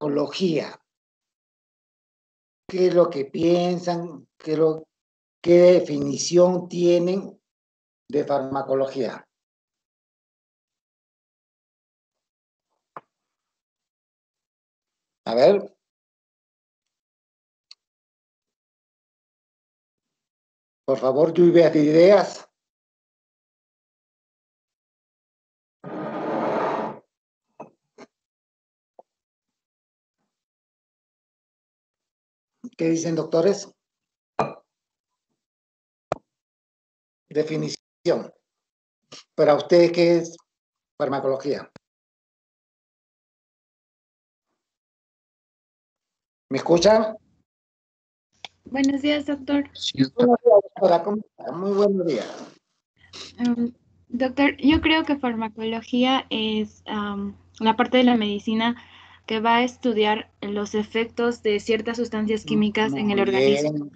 farmacología. ¿Qué es lo que piensan? ¿Qué, lo, qué definición tienen de farmacología? A ver. Por favor, lluvia de ideas. ¿Qué dicen doctores? Definición. Para ustedes, ¿qué es farmacología? ¿Me escuchan? Buenos días, doctor. Buenos días, doctora. ¿Cómo está? Muy buenos días. Um, doctor, yo creo que farmacología es um, la parte de la medicina que va a estudiar los efectos de ciertas sustancias químicas en el organismo.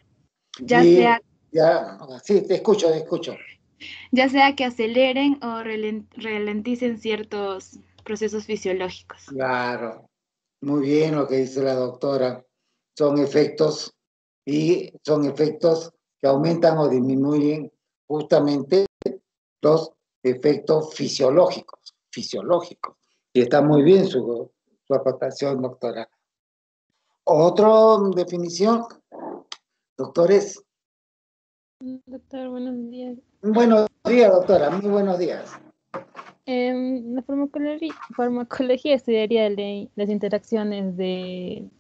Ya sea... Ya, sí, te escucho, te escucho. Ya sea que aceleren o ralenticen ciertos procesos fisiológicos. Claro, muy bien lo que dice la doctora. Son efectos y son efectos que aumentan o disminuyen justamente los efectos fisiológicos, fisiológicos. Y está muy bien su, su aportación, doctora. Otra definición, doctores. Doctor, buenos días. Buenos días, doctora, muy buenos días. la farmacología, farmacología estudiaría las interacciones de,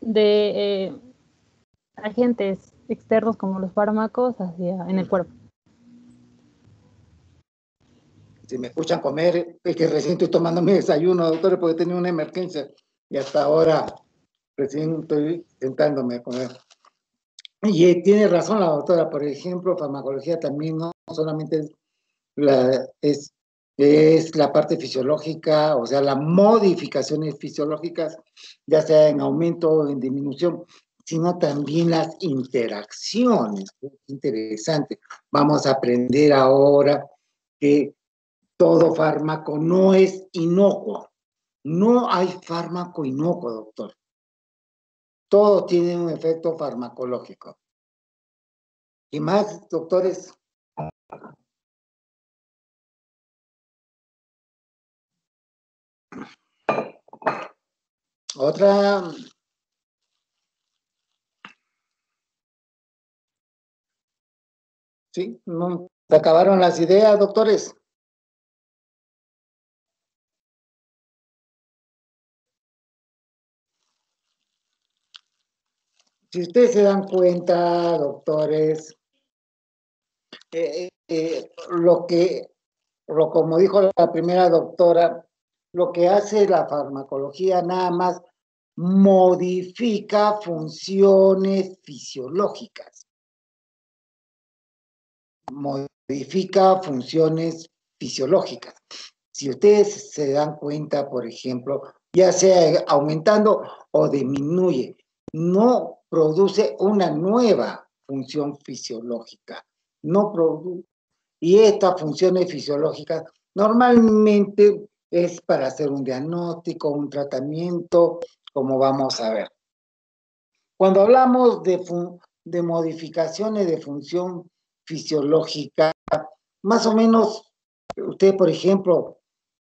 de eh, agentes externos como los fármacos hacia, en el cuerpo. Si me escuchan comer, es que recién estoy tomando mi desayuno, doctor, porque tenía una emergencia y hasta ahora recién estoy sentándome a comer. Y tiene razón la doctora, por ejemplo, farmacología también no solamente es la, es, es la parte fisiológica, o sea, las modificaciones fisiológicas, ya sea en aumento o en disminución, sino también las interacciones. Interesante. Vamos a aprender ahora que todo fármaco no es inocuo. No hay fármaco inocuo, doctor. Todo tiene un efecto farmacológico. ¿Y más, doctores? Otra. ¿Sí? ¿Se acabaron las ideas, doctores? Si ustedes se dan cuenta, doctores, eh, eh, lo que, lo, como dijo la primera doctora, lo que hace la farmacología nada más modifica funciones fisiológicas. Modifica funciones fisiológicas. Si ustedes se dan cuenta, por ejemplo, ya sea aumentando o disminuye, no produce una nueva función fisiológica. No y estas funciones fisiológicas normalmente es para hacer un diagnóstico, un tratamiento, como vamos a ver. Cuando hablamos de, de modificaciones de función fisiológica, más o menos, usted, por ejemplo,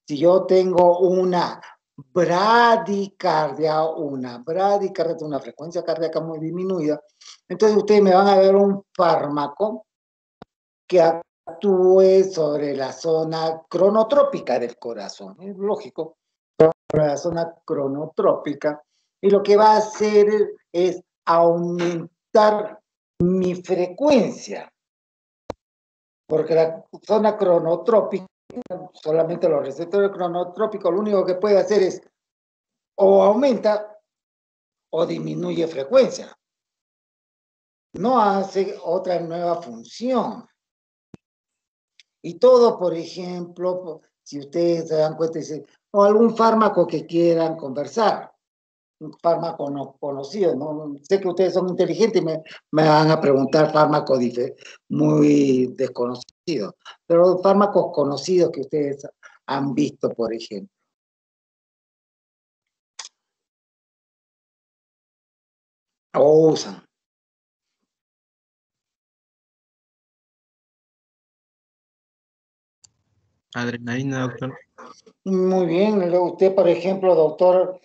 si yo tengo una bradicardia, una bradicardia, una frecuencia cardíaca muy disminuida. Entonces ustedes me van a ver un fármaco que actúe sobre la zona cronotrópica del corazón. Es lógico, sobre la zona cronotrópica. Y lo que va a hacer es aumentar mi frecuencia. Porque la zona cronotrópica solamente los receptores cronotrópicos lo único que puede hacer es o aumenta o disminuye frecuencia. No hace otra nueva función. Y todo, por ejemplo, si ustedes se dan cuenta, o algún fármaco que quieran conversar, un fármaco no conocido, ¿no? Sé que ustedes son inteligentes y me, me van a preguntar fármacos muy desconocidos, pero fármacos conocidos que ustedes han visto, por ejemplo. O usan. Adrenalina, doctor. Muy bien. Usted, por ejemplo, doctor,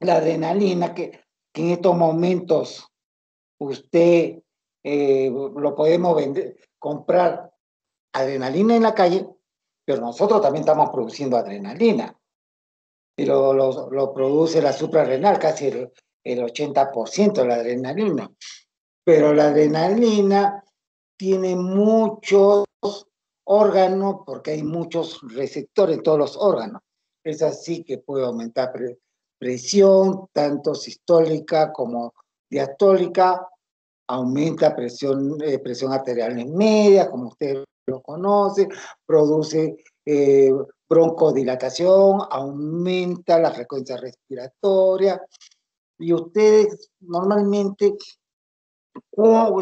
la adrenalina que, en estos momentos usted eh, lo podemos vender, comprar adrenalina en la calle, pero nosotros también estamos produciendo adrenalina. Y lo, lo, produce la suprarrenal, casi el, el 80% de la adrenalina. Pero la adrenalina tiene muchos órganos porque hay muchos receptores en todos los órganos. Es así que puede aumentar presión, tanto sistólica como diastólica, aumenta presión, eh, presión arterial en media, como usted lo conoce, produce eh, broncodilatación, aumenta la frecuencia respiratoria. Y ustedes normalmente,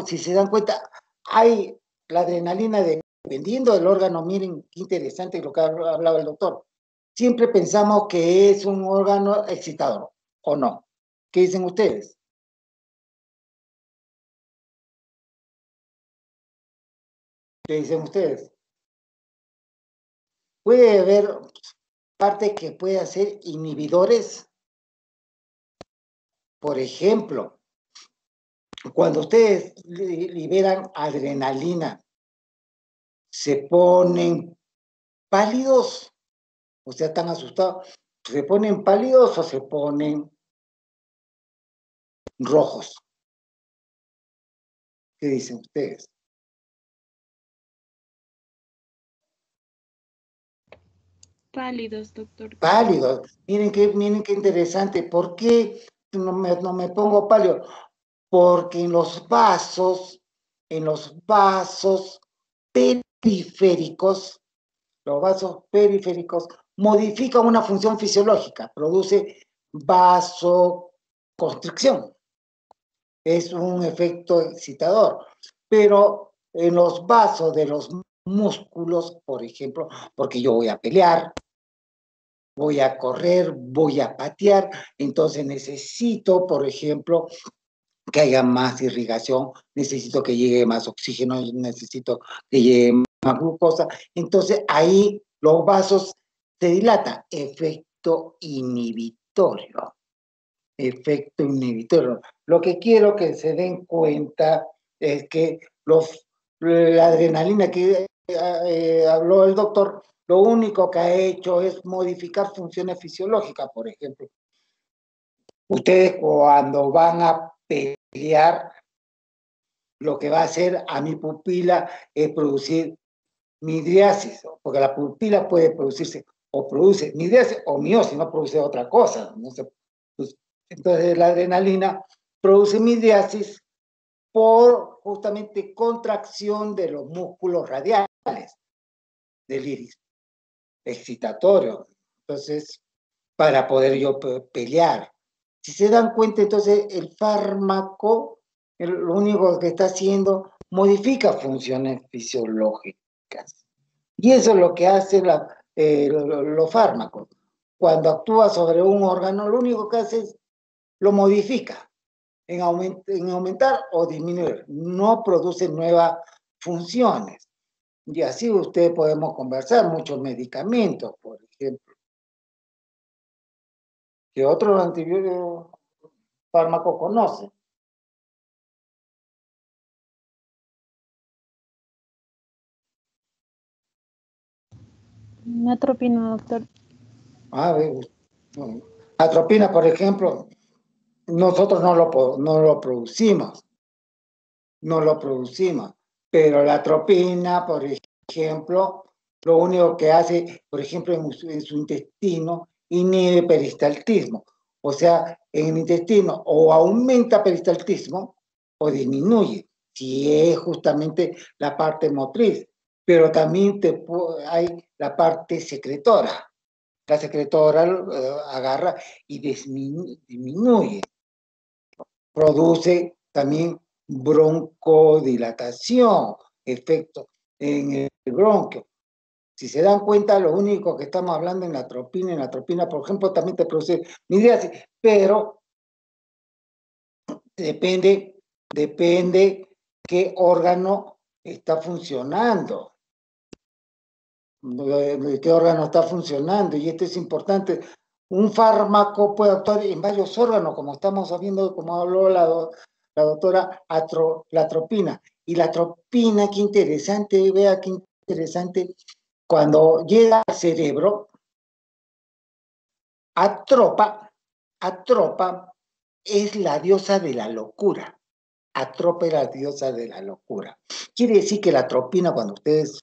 si se dan cuenta, hay la adrenalina dependiendo del órgano, miren qué interesante lo que hablaba el doctor. Siempre pensamos que es un órgano excitador, ¿o no? ¿Qué dicen ustedes? ¿Qué dicen ustedes? Puede haber parte que puede ser inhibidores. Por ejemplo, cuando ustedes liberan adrenalina, se ponen pálidos, o sea, están asustados, se ponen pálidos o se ponen rojos. ¿Qué dicen ustedes? Pálidos, doctor. Pálidos. Miren qué, miren qué interesante. ¿Por qué no me, no me pongo pálido? Porque en los vasos, en los vasos periféricos, los vasos periféricos modifican una función fisiológica, produce vasoconstricción. Es un efecto excitador. Pero en los vasos de los músculos, por ejemplo, porque yo voy a pelear, voy a correr, voy a patear, entonces necesito, por ejemplo, que haya más irrigación, necesito que llegue más oxígeno, necesito que llegue más glucosa. Entonces ahí los vasos se dilatan, efecto inhibitorio. Efecto inhibitorio. Lo que quiero que se den cuenta es que los, la adrenalina que eh, habló el doctor, lo único que ha hecho es modificar funciones fisiológicas, por ejemplo. Ustedes cuando van a pelear, lo que va a hacer a mi pupila es producir midriasis, porque la pupila puede producirse o produce midriasis o miosis, no produce otra cosa. Pues, entonces la adrenalina produce midriasis por justamente contracción de los músculos radiales del iris, excitatorio. Entonces, para poder yo pelear. Si se dan cuenta, entonces el fármaco, lo único que está haciendo, modifica funciones fisiológicas. Y eso es lo que hace eh, los fármacos. Cuando actúa sobre un órgano, lo único que hace es lo modifica en aumentar o disminuir. No produce nuevas funciones. Y así usted podemos conversar muchos medicamentos, por ejemplo. ¿Qué otros antibióticos fármacos conoce? Atropina, doctor. Ah, atropina, por ejemplo, nosotros no lo, no lo producimos. No lo producimos. Pero la atropina, por ejemplo, lo único que hace, por ejemplo, en su, intestino, inhibe peristaltismo. O sea, en el intestino o aumenta peristaltismo o disminuye, si es justamente la parte motriz. Pero también te, hay la parte secretora. La secretora eh, agarra y disminuye. Produce también broncodilatación, efecto en el bronquio. Si se dan cuenta, lo único que estamos hablando en la tropina, en la tropina, por ejemplo, también te produce midriasis, pero depende, depende qué órgano está funcionando. ¿Qué órgano está funcionando? Y esto es importante. Un fármaco puede actuar en varios órganos, como estamos viendo, como habló la, la doctora, la atropina. Y la atropina, qué interesante, vea qué interesante, cuando llega al cerebro, atropa, atropa es la diosa de la locura. Atropa es la diosa de la locura. Quiere decir que la atropina, cuando ustedes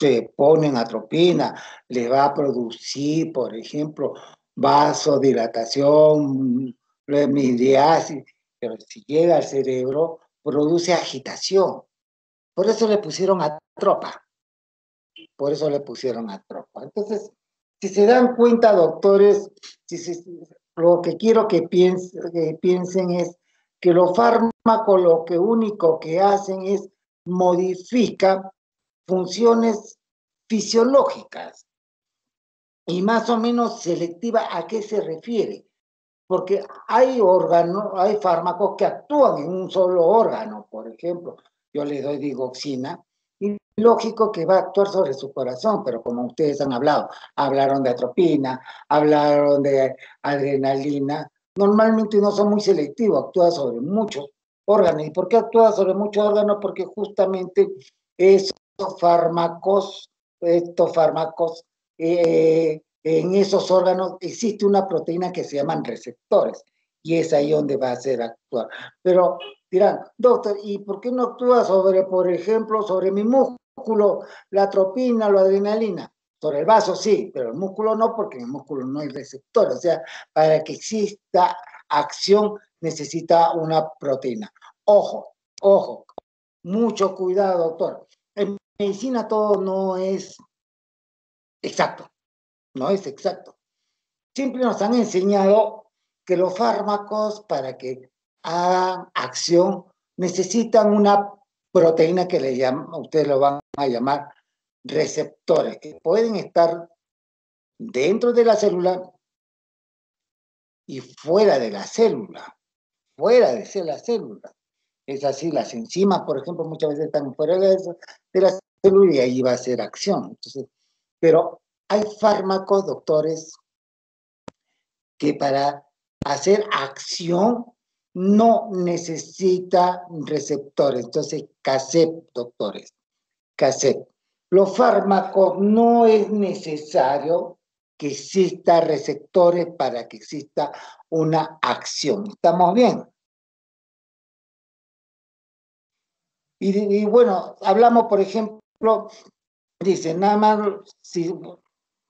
se ponen atropina, le va a producir, por ejemplo, vasodilatación, remidiasis, pero si llega al cerebro, produce agitación. Por eso le pusieron atropa. Por eso le pusieron atropa. Entonces, si se dan cuenta, doctores, lo que quiero que piensen, es que los fármacos lo que único que hacen es modificar funciones fisiológicas y más o menos selectiva a qué se refiere. Porque hay órganos, hay fármacos que actúan en un solo órgano, por ejemplo, yo le doy digoxina, y lógico que va a actuar sobre su corazón, pero como ustedes han hablado, hablaron de atropina, hablaron de adrenalina, normalmente no son muy selectivos, actúa sobre muchos órganos. ¿Y por qué actúa sobre muchos órganos? Porque justamente esos fármacos, estos fármacos, eh, en esos órganos existe una proteína que se llaman receptores y es ahí donde va a hacer actuar. Pero dirán, doctor, ¿y por qué no actúa sobre, por ejemplo, sobre mi músculo, la atropina, la adrenalina? Sobre el vaso sí, pero el músculo no, porque en el músculo no hay receptor. O sea, para que exista acción necesita una proteína. Ojo, ojo, mucho cuidado, doctor. En medicina todo no es exacto, no es exacto. Siempre nos han enseñado que los fármacos para que hagan acción necesitan una proteína que le llaman, ustedes lo van a llamar receptores que pueden estar dentro de la célula y fuera de la célula, fuera de la célula. Es así, las enzimas, por ejemplo, muchas veces están fuera de, la célula y ahí va a ser acción. Entonces, pero hay fármacos, doctores, que para hacer acción no necesita receptores. Entonces, CASEP, doctores, CASEP. Los fármacos no es necesario que exista receptores para que exista una acción. ¿Estamos bien? Y, bueno, hablamos, por ejemplo, dice, nada más, si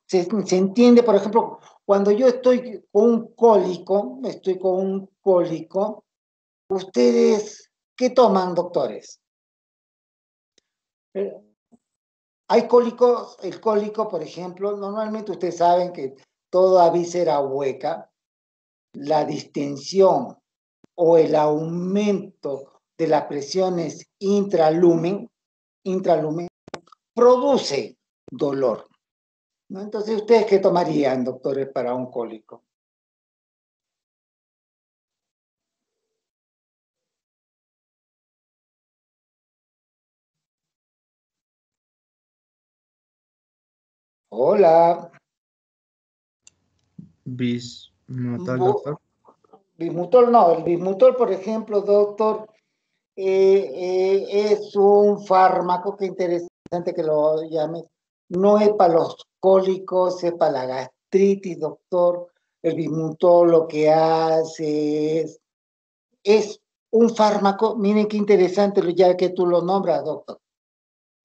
se, entiende, por ejemplo, cuando yo estoy con un cólico, estoy con un cólico, ¿ustedes qué toman, doctores? Eh, hay cólicos, el cólico, por ejemplo, normalmente ustedes saben que toda víscera hueca, la distensión o el aumento de las presiones intralumen, intralumen produce dolor. Entonces, ¿ustedes qué tomarían, doctores, para un cólico? Hola. Bismutol, doctor. Bismutol no, el bismutol, por ejemplo, doctor, eh, eh, es un fármaco que interesante que lo llame. No es para los cólicos, es para la gastritis, doctor. El bismutol lo que hace es, es un fármaco, miren qué interesante ya que tú lo nombras, doctor.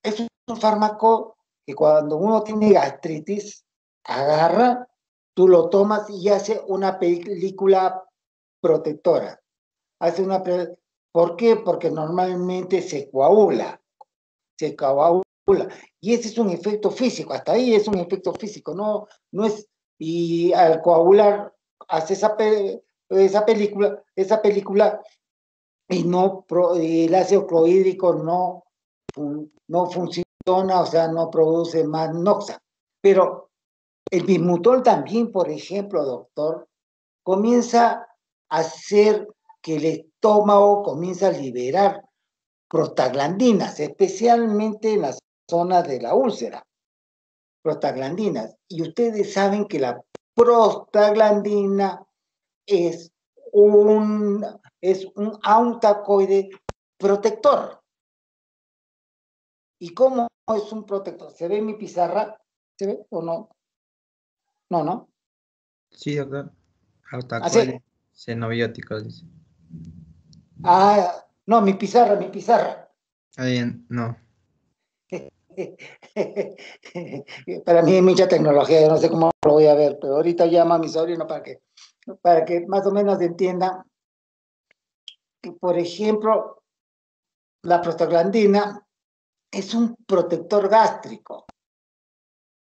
Es un fármaco que cuando uno tiene gastritis, agarra, tú lo tomas y hace una película protectora. Hace una ¿Por qué? Porque normalmente se coagula, se coagula. Y ese es un efecto físico, hasta ahí es un efecto físico, no, no es, y al coagular hace esa, esa película, esa película y no, el ácido clorhídrico no, no funciona o sea, no produce más noxa. Pero el bismutol también, por ejemplo, doctor, comienza a ser que el estómago comienza a liberar prostaglandinas, especialmente en la zona de la úlcera. Prostaglandinas. Y ustedes saben que la prostaglandina es un, es un autacoide protector. ¿Y cómo es un protector? ¿Se ve mi pizarra? ¿Se ve o no? No, ¿no? Sí, doctor. Autacoide xenobiótico, dice. Ah, no, mi pizarra, mi pizarra. Bien, no. para mí es mucha tecnología, yo no sé cómo lo voy a ver, pero ahorita llamo a mi sobrino para que, para que más o menos entienda que, por ejemplo, la prostaglandina es un protector gástrico.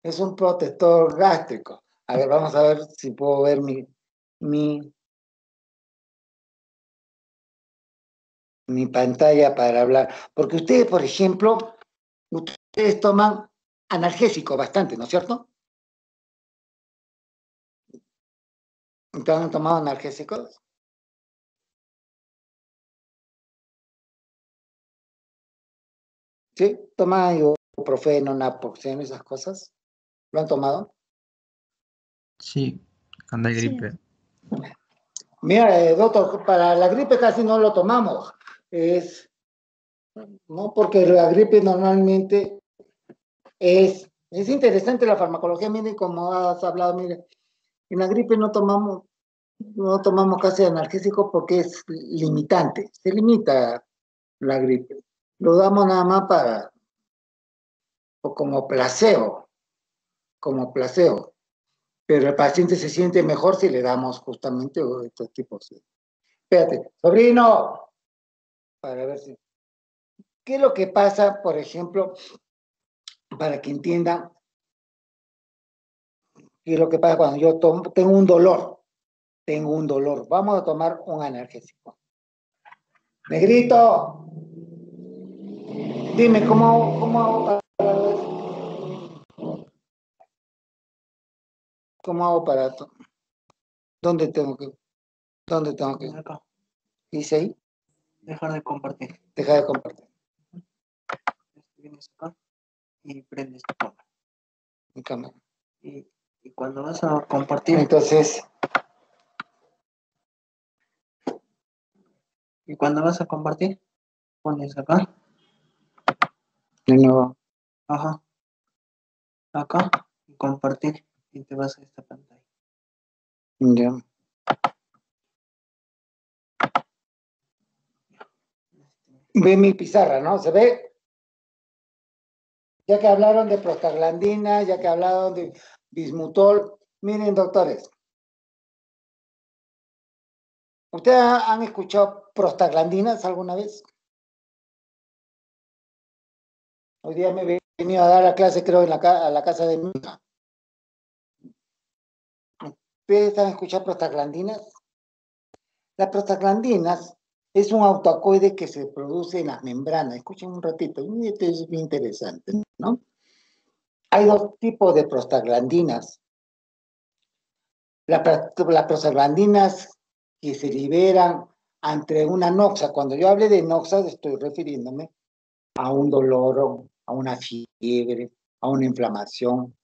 Es un protector gástrico. A ver, vamos a ver si puedo ver mi, mi, mi pantalla para hablar. Porque ustedes, por ejemplo, ustedes toman analgésico bastante, ¿no es cierto? ¿Ustedes han tomado analgésicos? ¿Sí? ¿Toman ibuprofeno, naproxeno, esas cosas? ¿Lo han tomado? Sí, cuando hay gripe. Mira, eh, doctor, para la gripe casi no lo tomamos. Es, ¿no? Porque la gripe normalmente es, es interesante la farmacología, miren como has hablado, mire, en la gripe no tomamos, no tomamos casi analgésico porque es limitante, se limita la gripe. Lo damos nada más para, o como placebo, como placebo. Pero el paciente se siente mejor si le damos justamente estos tipos de... Espérate, sobrino, para ver si... ¿Qué es lo que pasa, por ejemplo, para que entiendan qué es lo que pasa cuando yo tomo, tengo un dolor? Tengo un dolor. Vamos a tomar un analgésico. Negrito, dime, ¿cómo, cómo hago para ¿Cómo hago para ¿Dónde tengo que? ¿Dónde tengo que? Acá. ¿Dice ahí? Dejar de compartir. Deja de compartir. Vienes acá y prendes tu cámara. Mi cámara. Y, y cuando vas a compartir, Entonces, y cuando vas a compartir, pones acá, de nuevo. ajá, acá, y compartir, y te vas a esta pantalla. Ya. Ve mi pizarra, ¿no? ¿Se ve? Ya que hablaron de prostaglandina, ya que hablaron de bismutol, miren, doctores. ¿Ustedes han escuchado prostaglandinas alguna vez? Hoy día me he venido a dar la clase, creo, en a la casa de mi hija. ¿Ustedes han escuchado prostaglandinas? Las prostaglandinas es un autocoide que se produce en las membranas. Escuchen un ratito, esto es bien interesante, ¿no? Hay dos tipos de prostaglandinas. Las prostaglandinas que se liberan ante una noxa. Cuando yo hable de noxa, estoy refiriéndome a un dolor, a una fiebre, a una inflamación,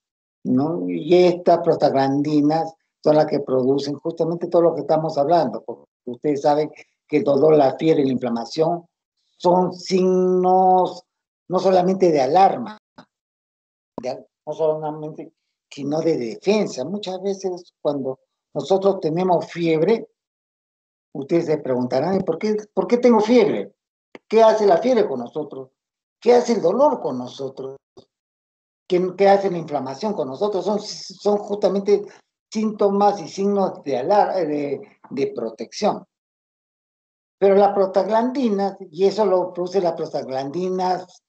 ¿no? Y estas prostaglandinas son las que producen justamente todo lo que estamos hablando, porque ustedes saben que el dolor, la fiebre y la inflamación son signos no solamente de alarma, no solamente, sino de defensa. Muchas veces cuando nosotros tenemos fiebre, ustedes se preguntarán, ¿y ¿por qué, ¿por qué tengo fiebre? ¿Qué hace la fiebre con nosotros? ¿Qué hace el dolor con nosotros? ¿Qué, qué hace la inflamación con nosotros? Son, son justamente síntomas y signos de, alar- de, de protección. Pero las prostaglandinas, y eso lo produce las prostaglandinas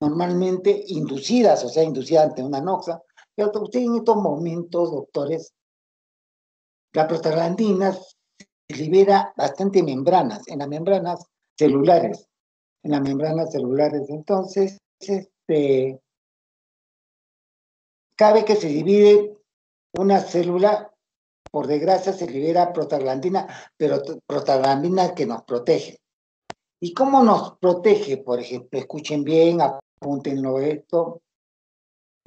normalmente inducidas, o sea, inducidas ante una noxa. Pero usted en estos momentos, doctores, la prostaglandina libera bastante membranas, en las membranas celulares, en las membranas celulares. Entonces, este, cabe que se divide una célula por desgracia, se libera prostaglandina, pero prostaglandina que nos protege. ¿Y cómo nos protege? Por ejemplo, escuchen bien, apúntenlo esto.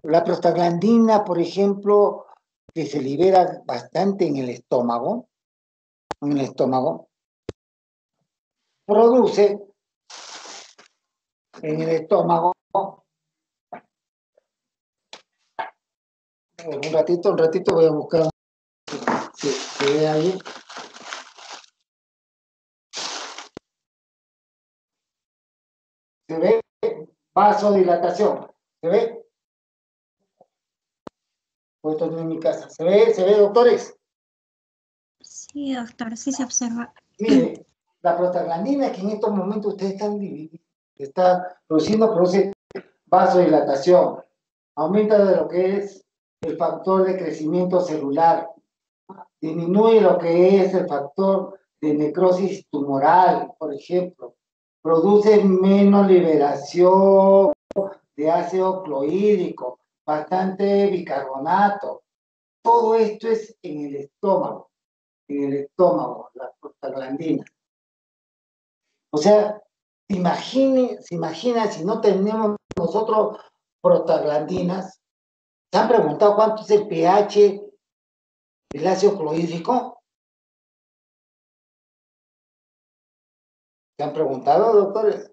La prostaglandina, por ejemplo, que se libera bastante en el estómago, en el estómago, produce en el estómago un ratito, un ratito voy a buscar se ve ahí. ¿Se ve? Vasodilatación. ¿Se ve? Puesto en mi casa. ¿Se ve? ¿Se ve, doctores? Sí, doctor, sí se observa. Mire, la prostaglandina que en estos momentos ustedes están está produciendo, produce vasodilatación, aumenta de lo que es el factor de crecimiento celular, disminuye lo que es el factor de necrosis tumoral, por ejemplo, produce menos liberación de ácido clorhídrico, bastante bicarbonato. Todo esto es en el estómago, en el estómago, la prostaglandina. O sea, se imagina si no tenemos nosotros prostaglandinas, ¿se han preguntado cuánto es el pH del ácido clorhídrico? ¿Se han preguntado, doctores?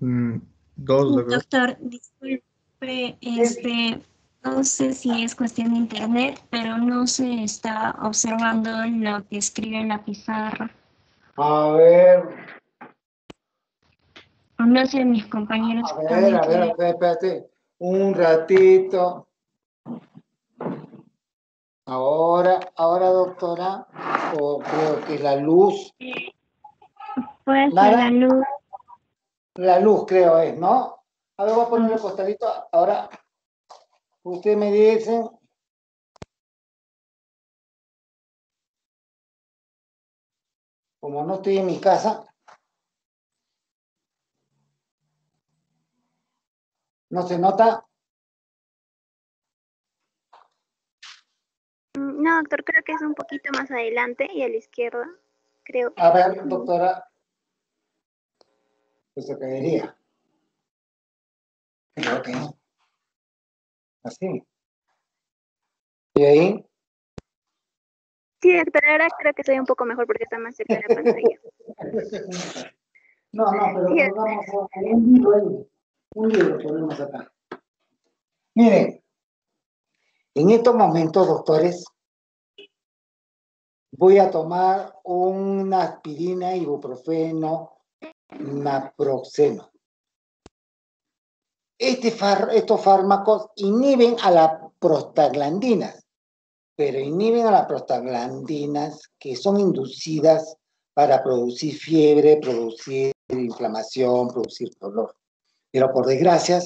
Mm, dos, doctor. Doctor, disculpe, este, no sé si es cuestión de internet, pero no se está observando lo que escribe en la pizarra. A ver. No sé, mis compañeros. A ver, a ver, a ver, espérate. Un ratito. Ahora, ahora, doctora, o creo que la luz. Puede ser la luz. La luz, creo es, ¿no? A ver, voy a poner el costalito. Ahora, usted me dice. Como no estoy en mi casa. ¿No se nota? Mm, No, doctor, creo que es un poquito más adelante y a la izquierda, creo. A ver, doctora. Pues se caería. Creo que no. Así. ¿Y ahí? Sí, doctor, ahora creo que estoy un poco mejor porque está más cerca de la pantalla. No, no, pero Sí. ahí. Un libro ponemos acá. Miren, en estos momentos, doctores, voy a tomar una aspirina, ibuprofeno, naproxeno. Este estos fármacos inhiben a las prostaglandinas, pero inhiben a las prostaglandinas que son inducidas para producir fiebre, producir inflamación, producir dolor. Pero por desgracia,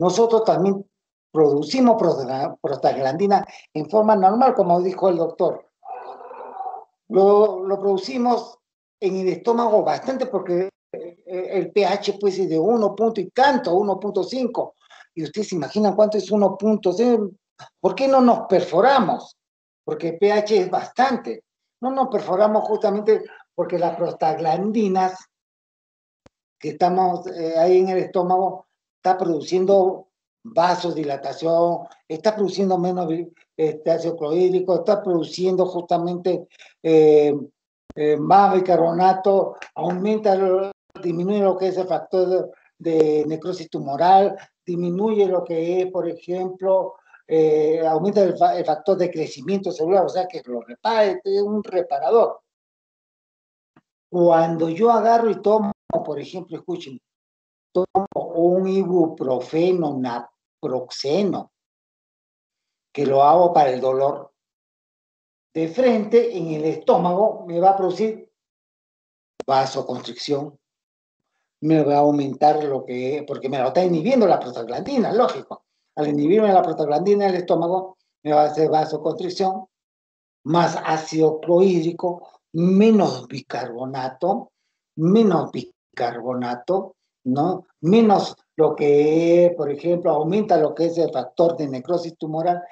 nosotros también producimos prosta- prostaglandina en forma normal, como dijo el doctor. Lo, lo producimos en el estómago bastante porque eh, el pH pues es de 1 punto y tanto, 1.5. Y ustedes se imaginan cuánto es 1.5. ¿Por qué no nos perforamos? Porque el pH es bastante. No nos perforamos justamente porque las prostaglandinas que estamos eh, ahí en el estómago está produciendo vasodilatación, está produciendo menos este, ácido clorhídrico, está produciendo justamente eh, eh, más bicarbonato, aumenta, disminuye lo que es el factor de, de necrosis tumoral, disminuye lo que es, por ejemplo, eh, aumenta el, fa- el factor de crecimiento celular, o sea que lo repara, es un reparador. Cuando yo agarro y tomo, por ejemplo, escuchen, tomo un ibuprofeno, naproxeno, que lo hago para el dolor, de frente en el estómago me va a producir vasoconstricción, me va a aumentar lo que, porque me lo está inhibiendo la prostaglandina, lógico. Al inhibirme la prostaglandina el estómago, me va a hacer vasoconstricción, más ácido clorhídrico, menos bicarbonato, menos bicarbonato, ¿no? Menos lo que, por ejemplo, aumenta lo que es el factor de necrosis tumoral.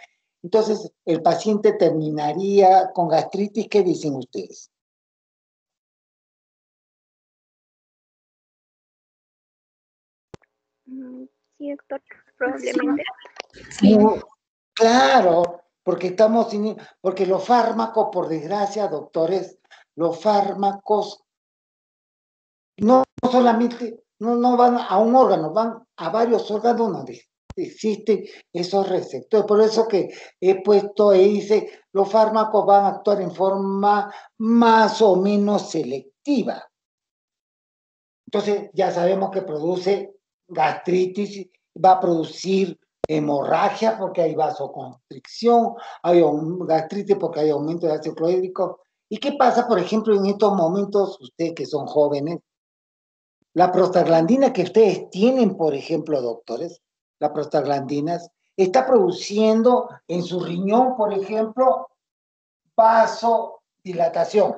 Entonces, el paciente terminaría con gastritis, ¿qué dicen ustedes? Mm, Sí, doctor, probablemente. Claro, porque estamos sin, porque los fármacos, por desgracia, doctores, los fármacos no solamente no, no van a un órgano, van a varios órganos donde existen esos receptores. Por eso que he puesto ahí, dice, los fármacos van a actuar en forma más o menos selectiva. Entonces, ya sabemos que produce gastritis, va a producir hemorragia porque hay vasoconstricción, hay gastritis porque hay aumento de ácido clorhídrico. ¿Y qué pasa, por ejemplo, en estos momentos, ustedes que son jóvenes? La prostaglandina que ustedes tienen, por ejemplo, doctores, la prostaglandinas, está produciendo en su riñón, por ejemplo, vasodilatación.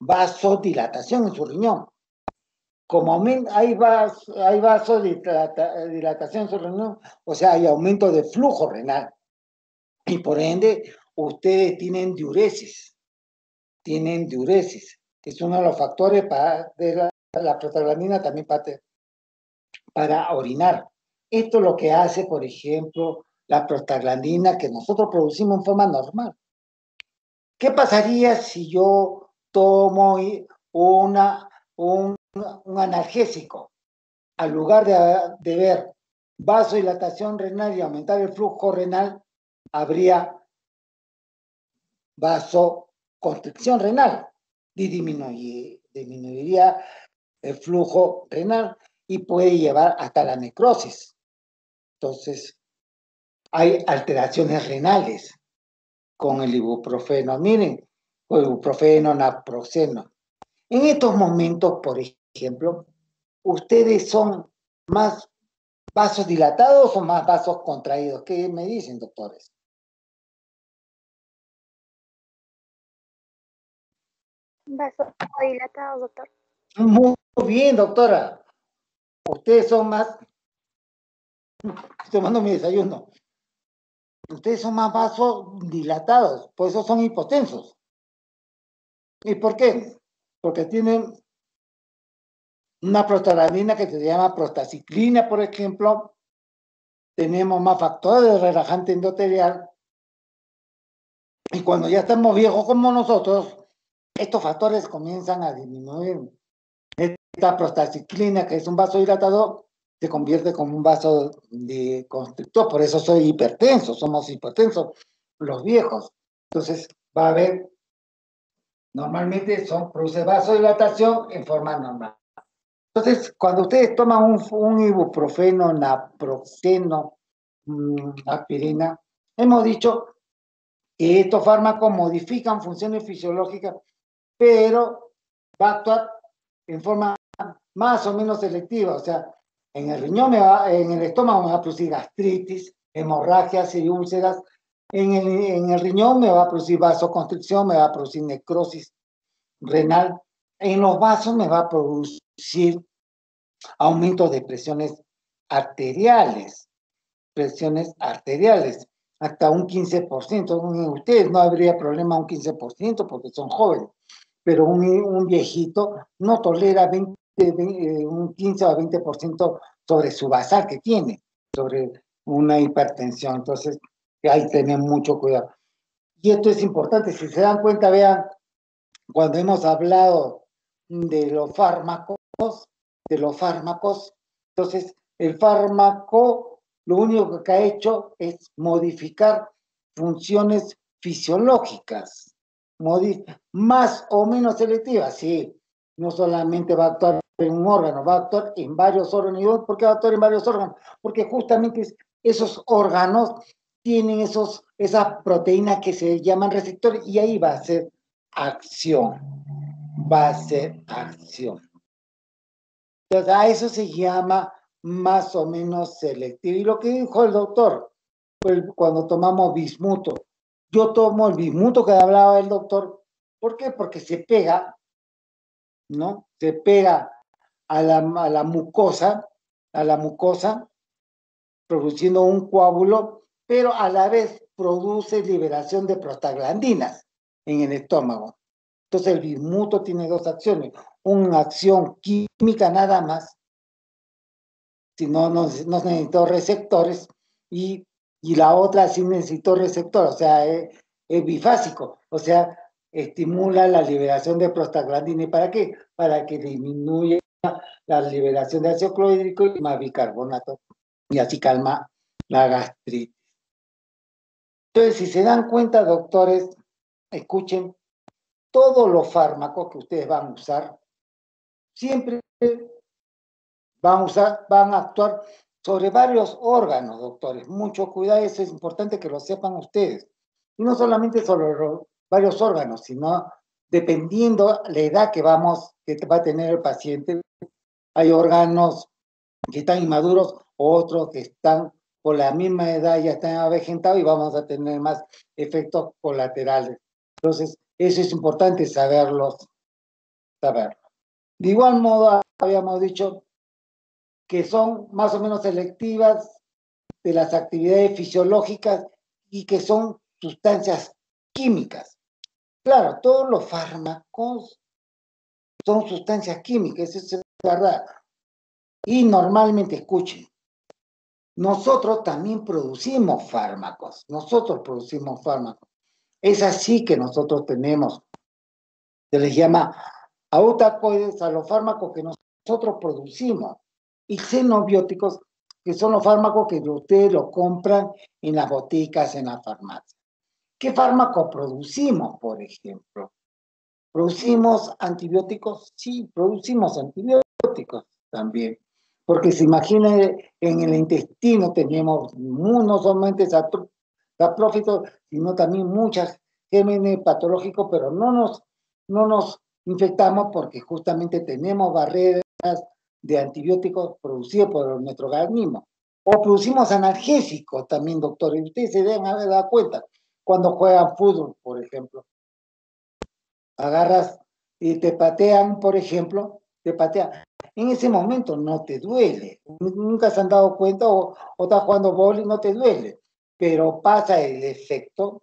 Vasodilatación en su riñón. Como hay, vas, hay vasodilatación en su riñón, o sea, hay aumento de flujo renal. Y por ende, ustedes tienen diuresis. Tienen diuresis. Es uno de los factores para, la prostaglandina también para, orinar. Esto es lo que hace, por ejemplo, la prostaglandina que nosotros producimos en forma normal. ¿Qué pasaría si yo tomo una, un, analgésico? Al lugar de, ver vasodilatación renal y aumentar el flujo renal, habría vasoconstricción renal y disminuiría el flujo renal y puede llevar hasta la necrosis. Entonces, hay alteraciones renales con el ibuprofeno. Miren, o ibuprofeno, naproxeno. En estos momentos, por ejemplo, ¿ustedes son más vasos dilatados o más vasos contraídos? ¿Qué me dicen, doctores? Vasodilatado, doctor. Muy bien, doctora. Ustedes son más... Estoy tomando mi desayuno. Ustedes son más vasodilatados, por eso son hipotensos. ¿Y por qué? Porque tienen una prostaglandina que se llama prostaciclina, por ejemplo. Tenemos más factores de relajante endotelial. Y cuando ya estamos viejos como nosotros, estos factores comienzan a disminuir. Esta prostaciclina, que es un vasodilatador, se convierte como un vaso de constrictor. Por eso soy hipertenso, somos hipertensos los viejos. Entonces, va a haber, normalmente son, produce vasodilatación en forma normal. Entonces, cuando ustedes toman un, ibuprofeno, naproxeno, mm, aspirina, hemos dicho que estos fármacos modifican funciones fisiológicas, pero va a actuar en forma más o menos selectiva. O sea, en el riñón, me va, en el estómago me va a producir gastritis, hemorragias y úlceras. En el, en el riñón me va a producir vasoconstricción, me va a producir necrosis renal. En los vasos me va a producir aumento de presiones arteriales, presiones arteriales, hasta un 15%. En ustedes no habría problema un 15% porque son jóvenes, pero un, un viejito no tolera 20, eh, un 15 o 20% sobre su basal que tiene, sobre una hipertensión. Entonces, hay que tener mucho cuidado. Y esto es importante, si se dan cuenta, vean, cuando hemos hablado de los fármacos, de los fármacos, entonces el fármaco lo único que ha hecho es modificar funciones fisiológicas, más o menos selectivas, sí, no solamente va a actuar en un órgano, va a actuar en varios órganos. ¿Y por qué va a actuar en varios órganos? Porque justamente esos órganos tienen esos, esas proteínas que se llaman receptores y ahí va a ser acción, va a ser acción. Entonces, a eso se llama más o menos selectivo. Y lo que dijo el doctor, cuando tomamos bismuto, yo tomo el bismuto que hablaba el doctor, ¿por qué? Porque se pega, ¿no? Se pega a la, a la mucosa a la mucosa, produciendo un coágulo, pero a la vez produce liberación de prostaglandinas en el estómago. Entonces el bismuto tiene dos acciones, una acción química nada más, si no, no, necesito receptores, y, y la otra sí necesito receptor, o sea, es, es bifásico, o sea, estimula la liberación de prostaglandina. ¿Y para qué? Para que disminuya la liberación de ácido clorhídrico y más bicarbonato, y así calma la gastritis. Entonces, si se dan cuenta, doctores, escuchen, todos los fármacos que ustedes van a usar, siempre van a, usar, van a actuar sobre varios órganos, doctores. Mucho cuidado, eso es importante que lo sepan ustedes. Y no solamente sobre varios órganos, sino dependiendo la edad que vamos, que va a tener el paciente, hay órganos que están inmaduros, otros que están por la misma edad ya están avejentados y vamos a tener más efectos colaterales. Entonces, eso es importante saberlo. saberlo. De igual modo, habíamos dicho que son más o menos selectivas de las actividades fisiológicas y que son sustancias químicas. Claro, todos los fármacos son sustancias químicas, eso es verdad. Y normalmente, escuchen, nosotros también producimos fármacos, nosotros producimos fármacos. Es así que nosotros tenemos, se les llama autacoides a los fármacos que nosotros producimos y xenobióticos, que son los fármacos que ustedes lo compran en las boticas, en la farmacia. ¿Qué fármaco producimos, por ejemplo? ¿Producimos antibióticos? Sí, producimos antibióticos también. Porque se imagina en el intestino tenemos no solamente saprófitos, sino también muchas gérmenes patológicos, pero no nos, no nos infectamos porque justamente tenemos barreras de antibióticos producidos por nuestro organismo. O producimos analgésicos también, doctor, y ustedes se deben haber dado cuenta cuando juegan fútbol, por ejemplo. Agarras y te patean, por ejemplo, te patean. En ese momento no te duele. Nunca se han dado cuenta o, estás jugando boli y no te duele. Pero pasa el efecto,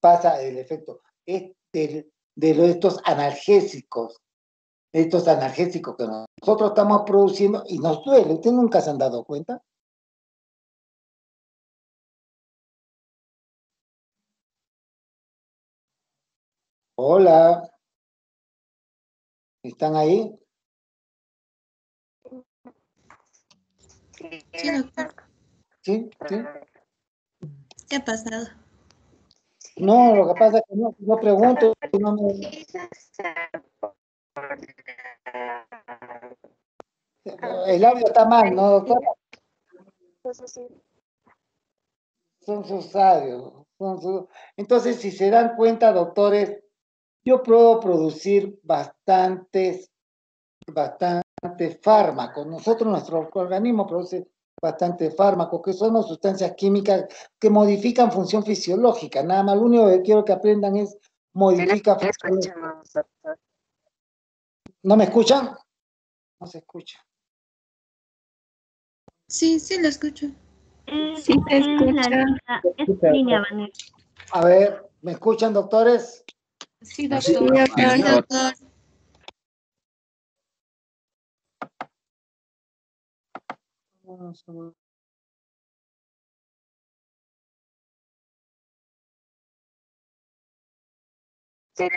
pasa el efecto de, de estos analgésicos, estos analgésicos que nosotros estamos produciendo y nos duele. ¿Ustedes nunca se han dado cuenta? Hola. ¿Están ahí? Sí, doctor. ¿Sí? ¿Sí? ¿Qué ha pasado? No, lo que pasa es que no, no pregunto. No me... El audio está mal, ¿no, doctora? Son sus audios. Entonces, si se dan cuenta, doctores, yo puedo producir bastantes, bastantes fármacos. Nosotros, nuestro organismo produce bastantes fármacos, que son sustancias químicas que modifican función fisiológica. Nada más, lo único que quiero que aprendan es modificar función. ¿No me escuchan? No se escucha. Sí, sí, lo escucho. Sí, te escucho. línea, Vanessa. A ver, ¿me escuchan, doctores? Sí, doctor. Sí, doctor. Sí,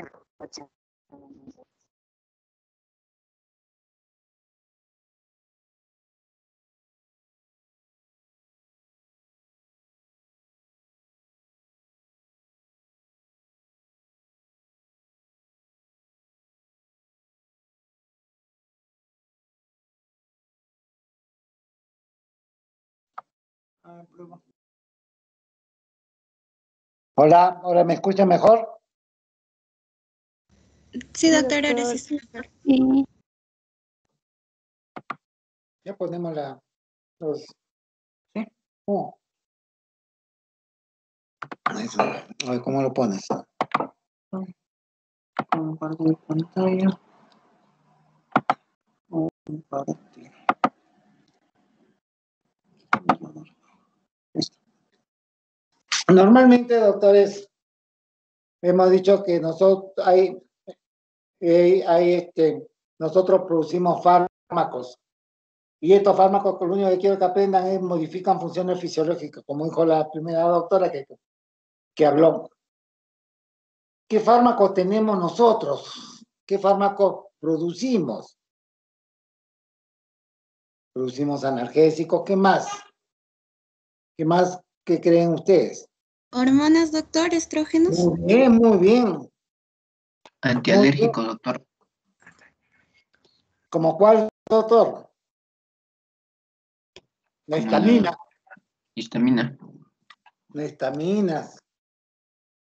Hola, ¿ahora me escuchan mejor? Sí, doctor, ahora sí está mejor. Sí. Ya ponemos la, los... ¿Sí? Oh. Eso. A ver, ¿cómo lo pones? Compartir pantalla. Compartir. Normalmente, doctores, hemos dicho que nosotros hay, hay este, nosotros producimos fármacos. Y estos fármacos, lo único que quiero que aprendan es modifican funciones fisiológicas, como dijo la primera doctora que, que habló. ¿Qué fármacos tenemos nosotros? ¿Qué fármacos producimos? Producimos analgésicos, ¿qué más? ¿Qué más ¿Qué creen ustedes? Hormonas, doctor, estrógenos. Muy bien, muy bien. Antialérgico, doctor. ¿Como cuál, doctor? La histamina. Histamina. Las histaminas,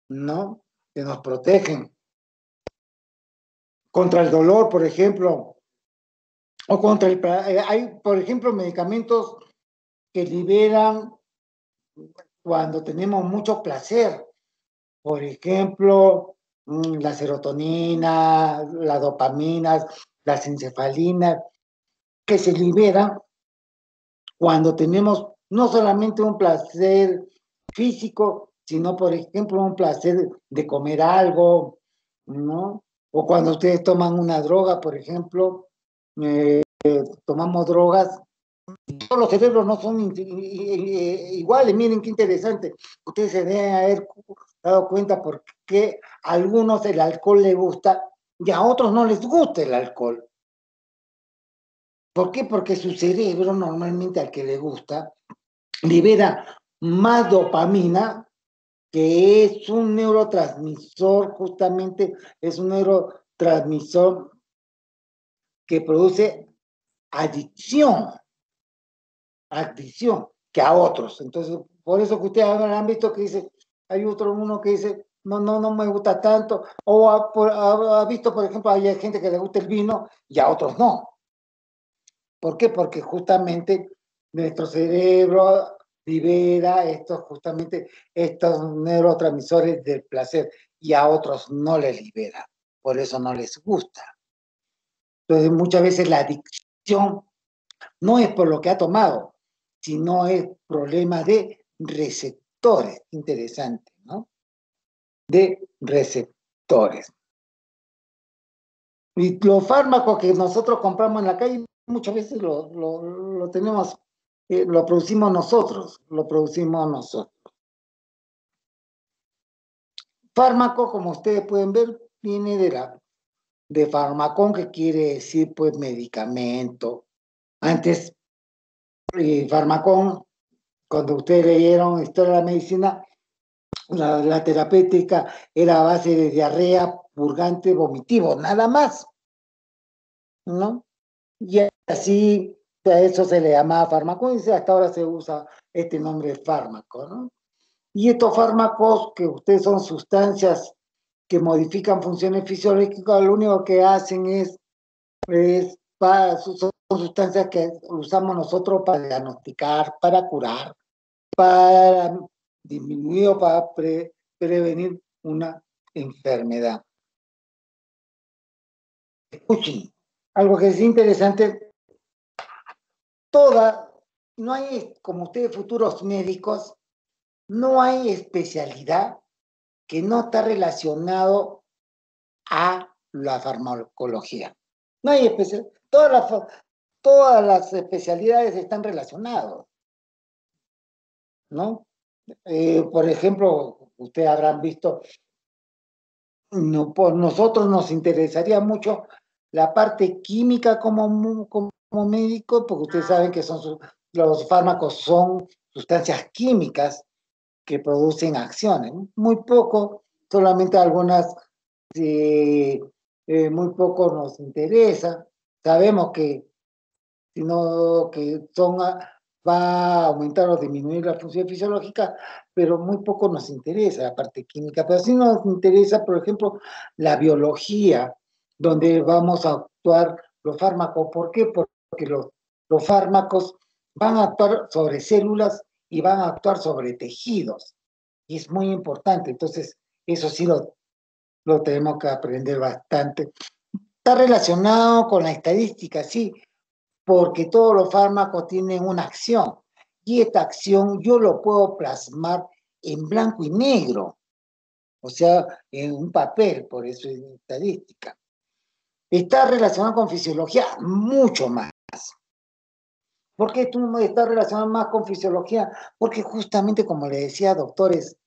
¿no? Que nos protegen. Contra el dolor, por ejemplo. O contra el... eh, Hay, por ejemplo, medicamentos que liberan cuando tenemos mucho placer. Por ejemplo, mm, la serotonina, la dopamina, las encefalinas, que se liberan cuando tenemos no solamente un placer físico, sino, por ejemplo, un placer de comer algo, ¿no? O cuando ustedes toman una droga, por ejemplo, eh, tomamos drogas todos los cerebros no son i- iguales. Miren qué interesante. Ustedes se deben haber dado cuenta por qué a algunos el alcohol les gusta y a otros no les gusta el alcohol. ¿Por qué? Porque su cerebro, normalmente al que le gusta, libera más dopamina, que es un neurotransmisor, justamente es un neurotransmisor que produce adicción adicción que a otros. Entonces, por eso que ustedes habrán visto que dice, hay otro uno que dice, no, no, no me gusta tanto, o ha, por- ha- ha visto, por ejemplo, hay gente que le gusta el vino y a otros no. ¿Por qué? Porque justamente nuestro cerebro libera estos, justamente estos neurotransmisores del placer y a otros no les libera. Por eso no les gusta. Entonces, muchas veces la adicción no es por lo que ha tomado, sino es problema de receptores. Interesante, ¿no? De receptores. Y los fármacos que nosotros compramos en la calle, muchas veces lo, lo- tenemos, eh, lo producimos nosotros, lo producimos nosotros. Fármaco, como ustedes pueden ver, viene de la de farmacón, que quiere decir pues medicamento. Antes, eh, farmacón, cuando ustedes leyeron Historia de la Medicina, la, la terapéutica era a base de diarrea, purgante, vomitivo, nada más. ¿No? Y así a eso se le llamaba fármaco y hasta ahora se usa este nombre de fármaco, ¿no? Y estos fármacos que ustedes son sustancias que modifican funciones fisiológicas, lo único que hacen es, es son sustancias que usamos nosotros para diagnosticar, para curar, para disminuir o para pre- prevenir una enfermedad. Escuchen, algo que es interesante, toda, no hay, como ustedes futuros médicos, no hay especialidad que no está relacionado a la farmacología. No hay especial, todas las, todas las especialidades están relacionadas, ¿no? Eh, por ejemplo, ustedes habrán visto, no, por nosotros nos interesaría mucho la parte química como, como, médico, porque ustedes saben que son su- los fármacos son sustancias químicas que producen acciones. Muy poco, solamente algunas, eh, eh, muy poco nos interesa. Sabemos que, sino que son, va a aumentar o disminuir la función fisiológica, pero muy poco nos interesa la parte química. Pero sí nos interesa, por ejemplo, la biología, donde vamos a actuar los fármacos. ¿Por qué? Porque los, los fármacos van a actuar sobre células y van a actuar sobre tejidos. Y es muy importante. Entonces, eso sí lo, lo tenemos que aprender bastante. Está relacionado con la estadística, sí, porque todos los fármacos tienen una acción. Y esta acción yo lo puedo plasmar en blanco y negro, o sea, en un papel, por eso es estadística. Está relacionado con fisiología mucho más. ¿Por qué tú estás relacionado más con fisiología? Porque justamente, como le decía, doctores,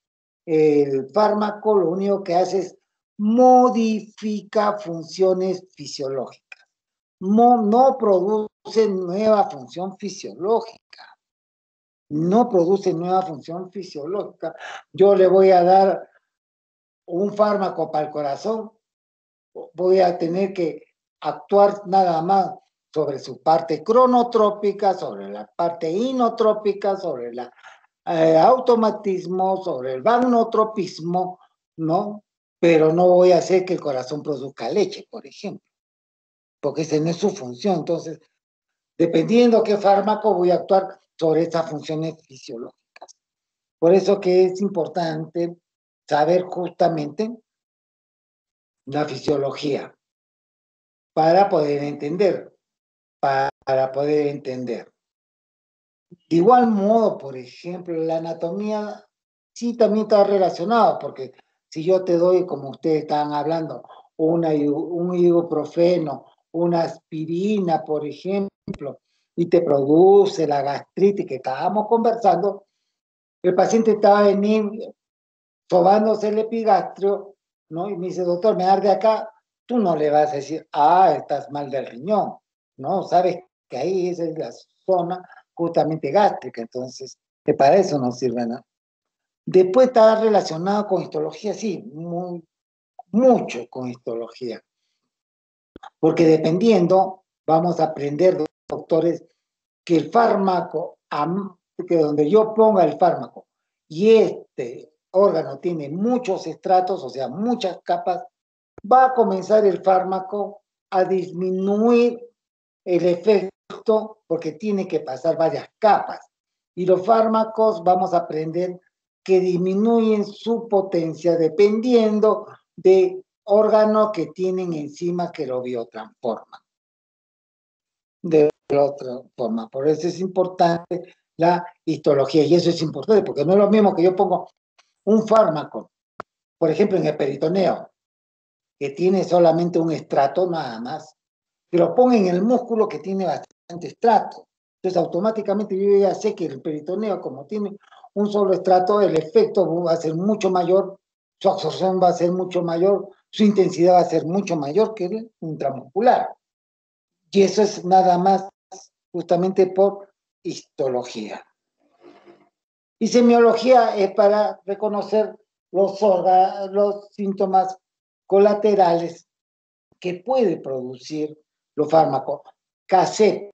el fármaco lo único que hace es modifica funciones fisiológicas. No, produce nueva función fisiológica. No produce nueva función fisiológica. Yo le voy a dar un fármaco para el corazón, voy a tener que actuar nada más sobre su parte cronotrópica, sobre la parte inotrópica, sobre el eh, automatismo, sobre el vagnotropismo, ¿no? Pero no voy a hacer que el corazón produzca leche, por ejemplo, porque esa no es su función. Entonces, dependiendo qué fármaco, voy a actuar sobre esas funciones fisiológicas. Por eso que es importante saber justamente la fisiología para poder entender para poder entender. De igual modo, por ejemplo, la anatomía sí también está relacionada, porque si yo te doy, como ustedes estaban hablando, un ibuprofeno, una aspirina, por ejemplo, y te produce la gastritis que estábamos conversando, el paciente estaba venir sobándose el epigastrio, ¿no? Y me dice, doctor, me arde acá, tú no le vas a decir, ah, estás mal del riñón. ¿no? Sabes que ahí esa es la zona justamente gástrica, entonces, que para eso no sirve nada. Después está relacionado con histología, sí, muy, mucho con histología. Porque dependiendo, vamos a aprender, doctores, que el fármaco, que donde yo ponga el fármaco y este órgano tiene muchos estratos, o sea, muchas capas, va a comenzar el fármaco a disminuir el efecto porque tiene que pasar varias capas. Y los fármacos vamos a aprender que disminuyen su potencia dependiendo de órganos que tienen enzimas que lo biotransforman. De otra forma. Por eso es importante la histología. Y eso es importante porque no es lo mismo que yo pongo un fármaco, por ejemplo, en el peritoneo, que tiene solamente un estrato nada más, que lo ponga en el músculo que tiene bastante estrato. Entonces, automáticamente yo ya sé que el peritoneo, como tiene un solo estrato, el efecto va a ser mucho mayor, su absorción va a ser mucho mayor, su intensidad va a ser mucho mayor que el intramuscular. Y eso es nada más justamente por histología. Y semiología es para reconocer los, los síntomas colaterales que puede producir los fármacos. CASEP,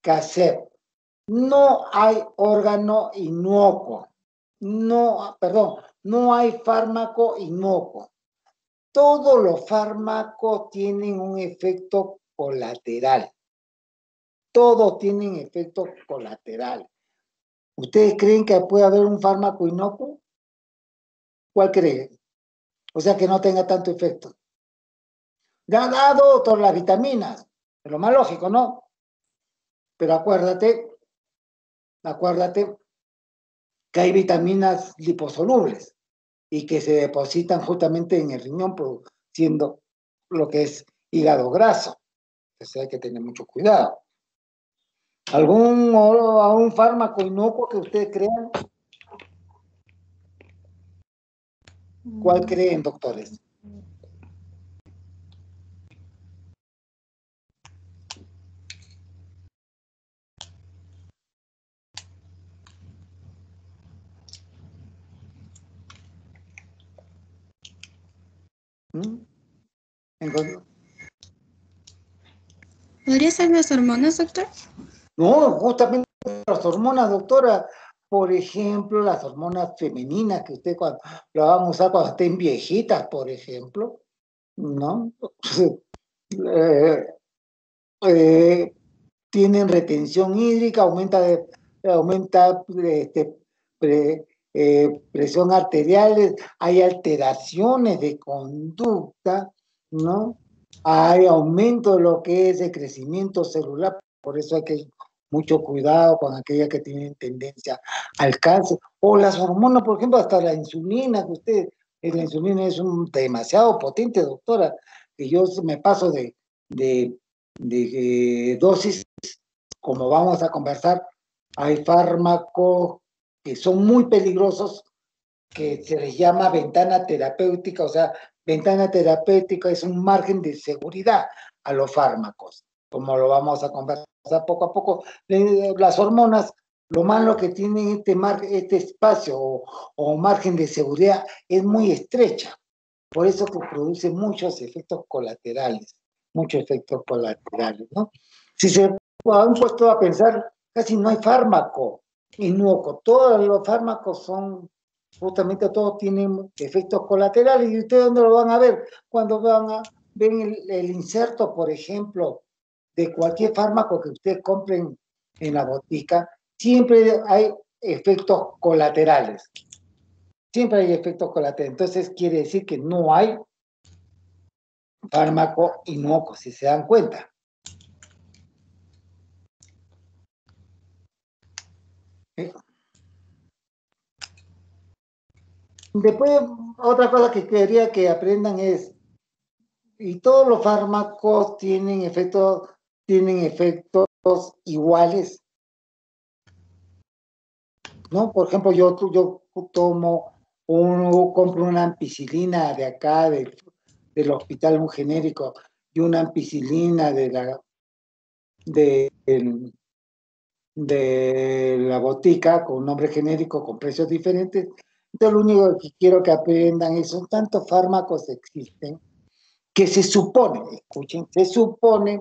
CASEP. No hay órgano inocuo. No, perdón, no hay fármaco inocuo. Todos los fármacos tienen un efecto colateral. Todos tienen efectos colaterales. ¿Ustedes creen que puede haber un fármaco inocuo? ¿Cuál creen? O sea, que no tenga tanto efecto dado todas las vitaminas, es lo más lógico, ¿no? Pero acuérdate, acuérdate que hay vitaminas liposolubles y que se depositan justamente en el riñón produciendo lo que es hígado graso. Entonces hay que tener mucho cuidado. ¿Algún un fármaco inocuo que ustedes crean? ¿Cuál creen, doctores? ¿Mm? ¿Podría ser las hormonas, doctor? No, justamente las hormonas, doctora. Por ejemplo, las hormonas femeninas que usted cuando, lo van a usar cuando estén viejitas, por ejemplo, ¿no? Eh, eh, tienen retención hídrica, aumenta, de, aumenta este, eh, presión arterial, hay alteraciones de conducta, ¿no? Hay aumento de lo que es el crecimiento celular, por eso hay que mucho cuidado con aquellas que tienen tendencia al cáncer O las hormonas, por ejemplo, hasta la insulina, que usted, eh, la insulina es un, demasiado potente, doctora, que yo me paso de, de, de eh, dosis, como vamos a conversar, hay fármacos que son muy peligrosos, que se les llama ventana terapéutica, o sea, ventana terapéutica es un margen de seguridad a los fármacos, como lo vamos a conversar poco a poco. Las hormonas, lo malo que tienen este, mar, este espacio o, o margen de seguridad es muy estrecha, por eso que produce muchos efectos colaterales, muchos efectos colaterales, ¿no? Si se han puesto a pensar, casi no hay fármaco inocuo, todos los fármacos son justamente todos tienen efectos colaterales. ¿Y ustedes dónde lo van a ver? Cuando van a, ven el, inserto, por ejemplo, de cualquier fármaco que ustedes compren en la botica, siempre hay efectos colaterales. Siempre hay efectos colaterales. Entonces quiere decir que no hay fármaco inocuo, si se dan cuenta. Después, otra cosa que quería que aprendan es, y todos los fármacos tienen efectos, tienen efectos iguales. ¿No? Por ejemplo, yo, yo tomo, un, compro una ampicilina de acá, del, del hospital, un genérico, y una ampicilina de la, de, de la botica con nombre genérico, con precios diferentes, entonces, lo único que quiero que aprendan es, son tantos fármacos existen que se supone, escuchen, se supone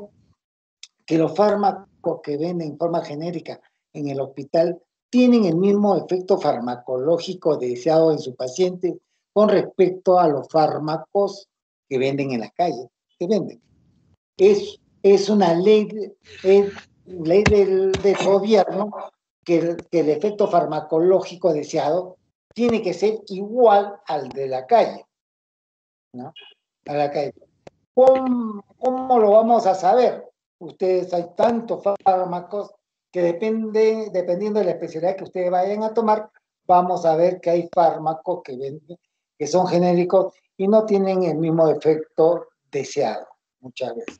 que los fármacos que venden en forma genérica en el hospital tienen el mismo efecto farmacológico deseado en su paciente con respecto a los fármacos que venden en la calle, que venden. Es, es una ley, es ley del, gobierno que, que el efecto farmacológico deseado tiene que ser igual al de la calle. ¿no? A la calle. ¿Cómo, ¿Cómo, lo vamos a saber? Ustedes hay tantos fármacos que depende, dependiendo de la especialidad que ustedes vayan a tomar, vamos a ver que hay fármacos que, venden, que son genéricos y no tienen el mismo efecto deseado muchas veces,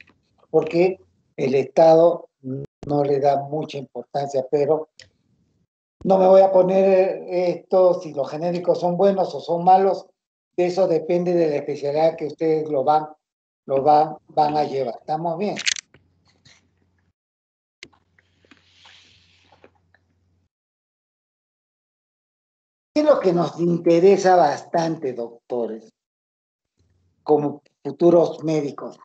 porque el Estado no le da mucha importancia, pero no me voy a poner esto si los genéricos son buenos o son malos, eso depende de la especialidad que ustedes lo van, lo van, van a llevar. ¿Estamos bien? ¿Qué es lo que nos interesa bastante, doctores, como futuros médicos?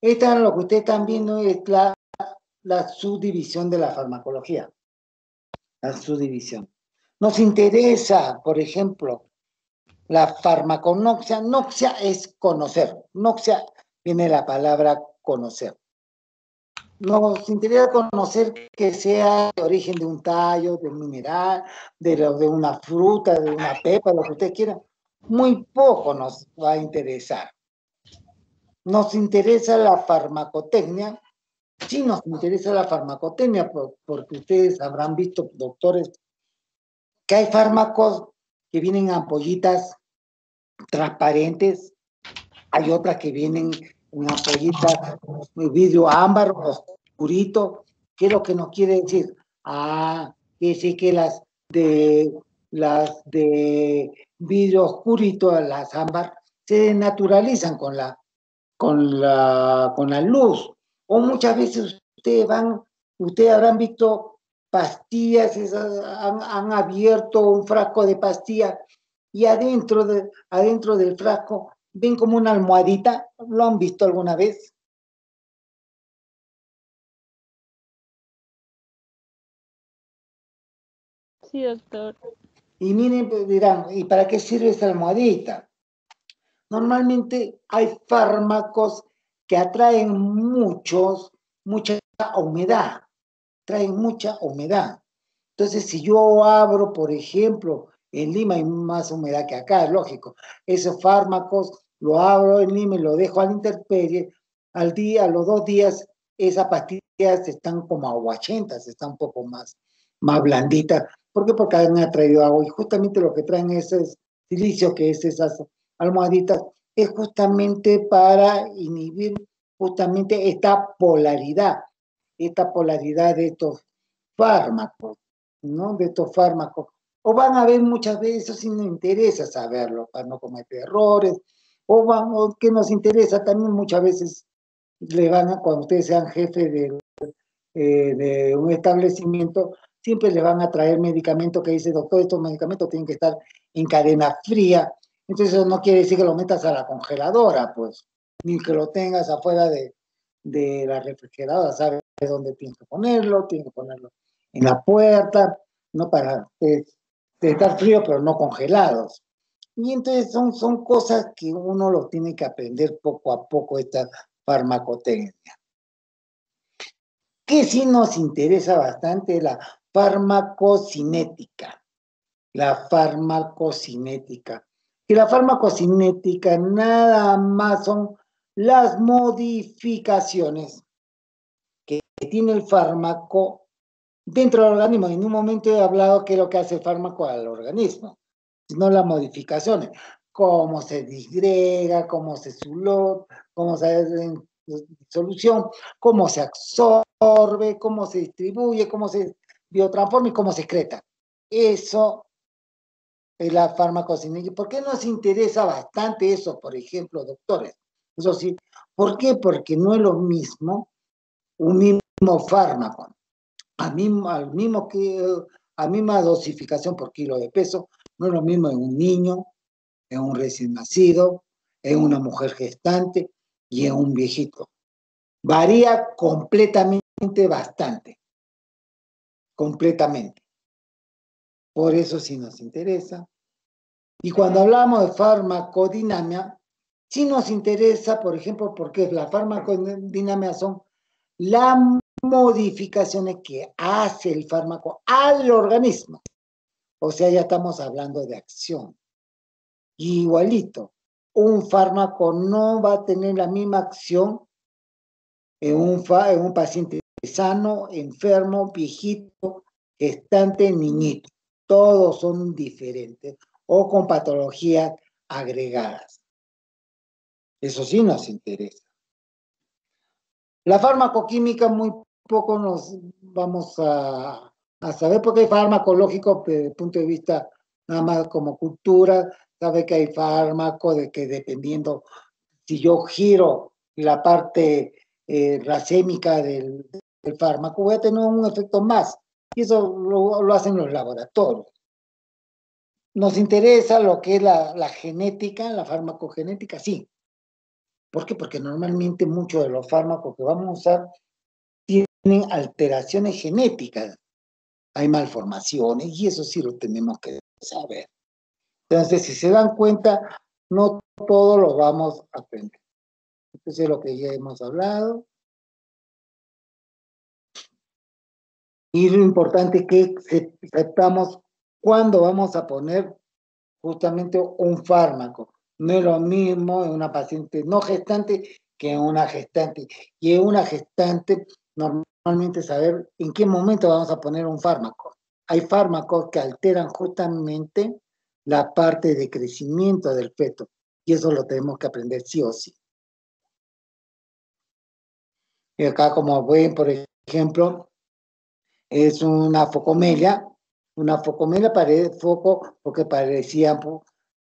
Esta es lo que ustedes están viendo es la, la subdivisión de la farmacología a su división. Nos interesa, por ejemplo, la farmaconoxia. Noxia es conocer. Noxia viene la palabra conocer. Nos interesa conocer que sea de origen de un tallo, de un mineral, de, de una fruta, de una pepa, lo que usted quiera. Muy poco nos va a interesar. Nos interesa la farmacotecnia, Sí nos interesa la farmacotecnia, porque ustedes habrán visto, doctores, que hay fármacos que vienen en ampollitas transparentes, hay otras que vienen en ampollitas vidrio ámbar, oscurito. ¿Qué es lo que nos quiere decir? Ah, que sí que las de las de vidrio oscurito, las ámbar, se naturalizan con la, con la, con la luz. O muchas veces ustedes van, ustedes habrán visto pastillas, han, abierto un frasco de pastilla y adentro, de, adentro del frasco ven como una almohadita. ¿Lo han visto alguna vez? Sí, doctor. Y miren, dirán, ¿y para qué sirve esa almohadita? Normalmente hay fármacos que atraen muchos, mucha humedad, traen mucha humedad. Entonces, si yo abro, por ejemplo, en Lima hay más humedad que acá, es lógico, esos fármacos lo abro en Lima y lo dejo a la intemperie, al día, a los dos días, esas pastillas están como aguachentas, están un poco más, más blanditas, ¿Por qué? Porque han traído agua y justamente lo que traen ese silicio, que es esas almohaditas, es justamente para inhibir justamente esta polaridad, esta polaridad de estos fármacos, ¿no? De estos fármacos. O van a ver muchas veces, si nos interesa saberlo, para no cometer errores, o, vamos, que nos interesa también muchas veces, le van cuando ustedes sean jefe de, eh, de un establecimiento, siempre le van a traer medicamentos que dice, doctor, estos medicamentos tienen que estar en cadena fría. Entonces eso no quiere decir que lo metas a la congeladora, pues, ni que lo tengas afuera de, de la refrigeradora, sabes dónde tienes que ponerlo, tienes que ponerlo en la puerta, no para estar frío, pero no congelados. Y entonces son, son cosas que uno lo tiene que aprender poco a poco, esta farmacotecnia. Que sí nos interesa bastante la farmacocinética. La farmacocinética. Y la farmacocinética nada más son las modificaciones que tiene el fármaco dentro del organismo. En un momento he hablado qué es lo que hace el fármaco al organismo, sino las modificaciones, cómo se disgrega, cómo se suló, cómo se hace en solución, cómo se absorbe, cómo se distribuye, cómo se biotransforma y cómo se excreta. Eso es la farmacocinética. ¿Por qué nos interesa bastante eso, por ejemplo, doctores? Eso sí, ¿por qué? Porque no es lo mismo un mismo fármaco, a, mismo, al mismo que, a misma dosificación por kilo de peso, no es lo mismo en un niño, en un recién nacido, en una mujer gestante y en un viejito. Varía completamente bastante completamente. Por eso sí nos interesa. Y cuando hablamos de farmacodinamia, sí nos interesa, por ejemplo, porque la farmacodinamia son las modificaciones que hace el fármaco al organismo. O sea, ya estamos hablando de acción. igualito, un fármaco no va a tener la misma acción en un, en un paciente sano, enfermo, viejito, gestante, niñito. Todos son diferentes o con patologías agregadas. Eso sí nos interesa. La farmacoquímica muy poco nos vamos a, saber porque hay farmacológico desde el punto de vista nada más como cultura, sabe que hay fármaco de que dependiendo si yo giro la parte eh, racémica del, el fármaco, voy a tener un efecto más. Y eso lo, hacen los laboratorios. Nos interesa lo que es la, la, genética, la farmacogenética, sí. ¿Por qué? Porque normalmente muchos de los fármacos que vamos a usar tienen alteraciones genéticas. Hay malformaciones y eso sí lo tenemos que saber. Entonces, si se dan cuenta, no todo lo vamos a aprender. Entonces, es lo que ya hemos hablado. Y lo importante es que sepamos cuándo vamos a poner justamente un fármaco. No es lo mismo en una paciente no gestante que en una gestante. Y en una gestante normalmente saber en qué momento vamos a poner un fármaco. Hay fármacos que alteran justamente la parte de crecimiento del feto. Y eso lo tenemos que aprender sí o sí. Y acá como ven, por ejemplo, es una focomelia, una focomelia parece foco porque parecían,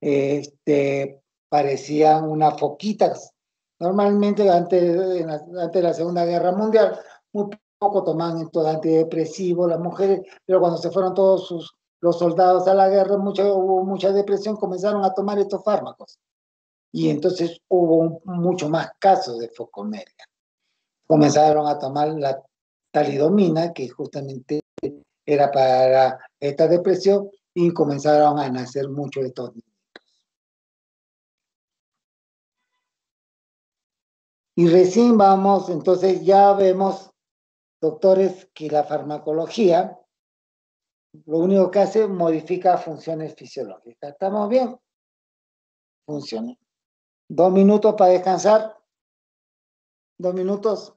este, parecían unas foquitas. Normalmente antes, antes de la Segunda Guerra Mundial, muy poco tomaban estos antidepresivos las mujeres, pero cuando se fueron todos los soldados a la guerra, mucha, hubo mucha depresión, comenzaron a tomar estos fármacos. Y entonces hubo mucho más casos de focomelia. Comenzaron a tomar la talidomina, que justamente era para esta depresión, y comenzaron a nacer muchos de estos niños. Y recién vamos, entonces ya vemos, doctores, que la farmacología lo único que hace modifica funciones fisiológicas. ¿Estamos bien? Funciona. Dos minutos para descansar. Dos minutos.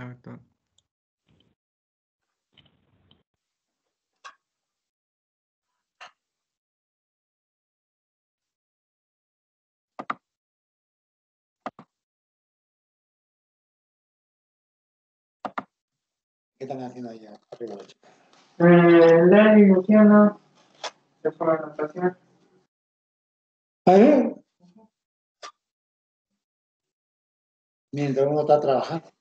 Ya, doctor. ¿Qué están haciendo allá? Arriba, chicos. Eh, Lenny, Luciana, se fue a la natación. ¿Eh? Mientras uno está trabajando.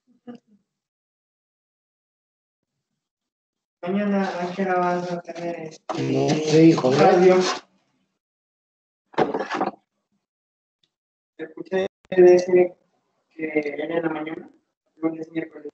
Mañana, ¿a qué hora vas a tener este? No sé, hijo, radio? Escuché decir que era en la mañana, lunes, miércoles.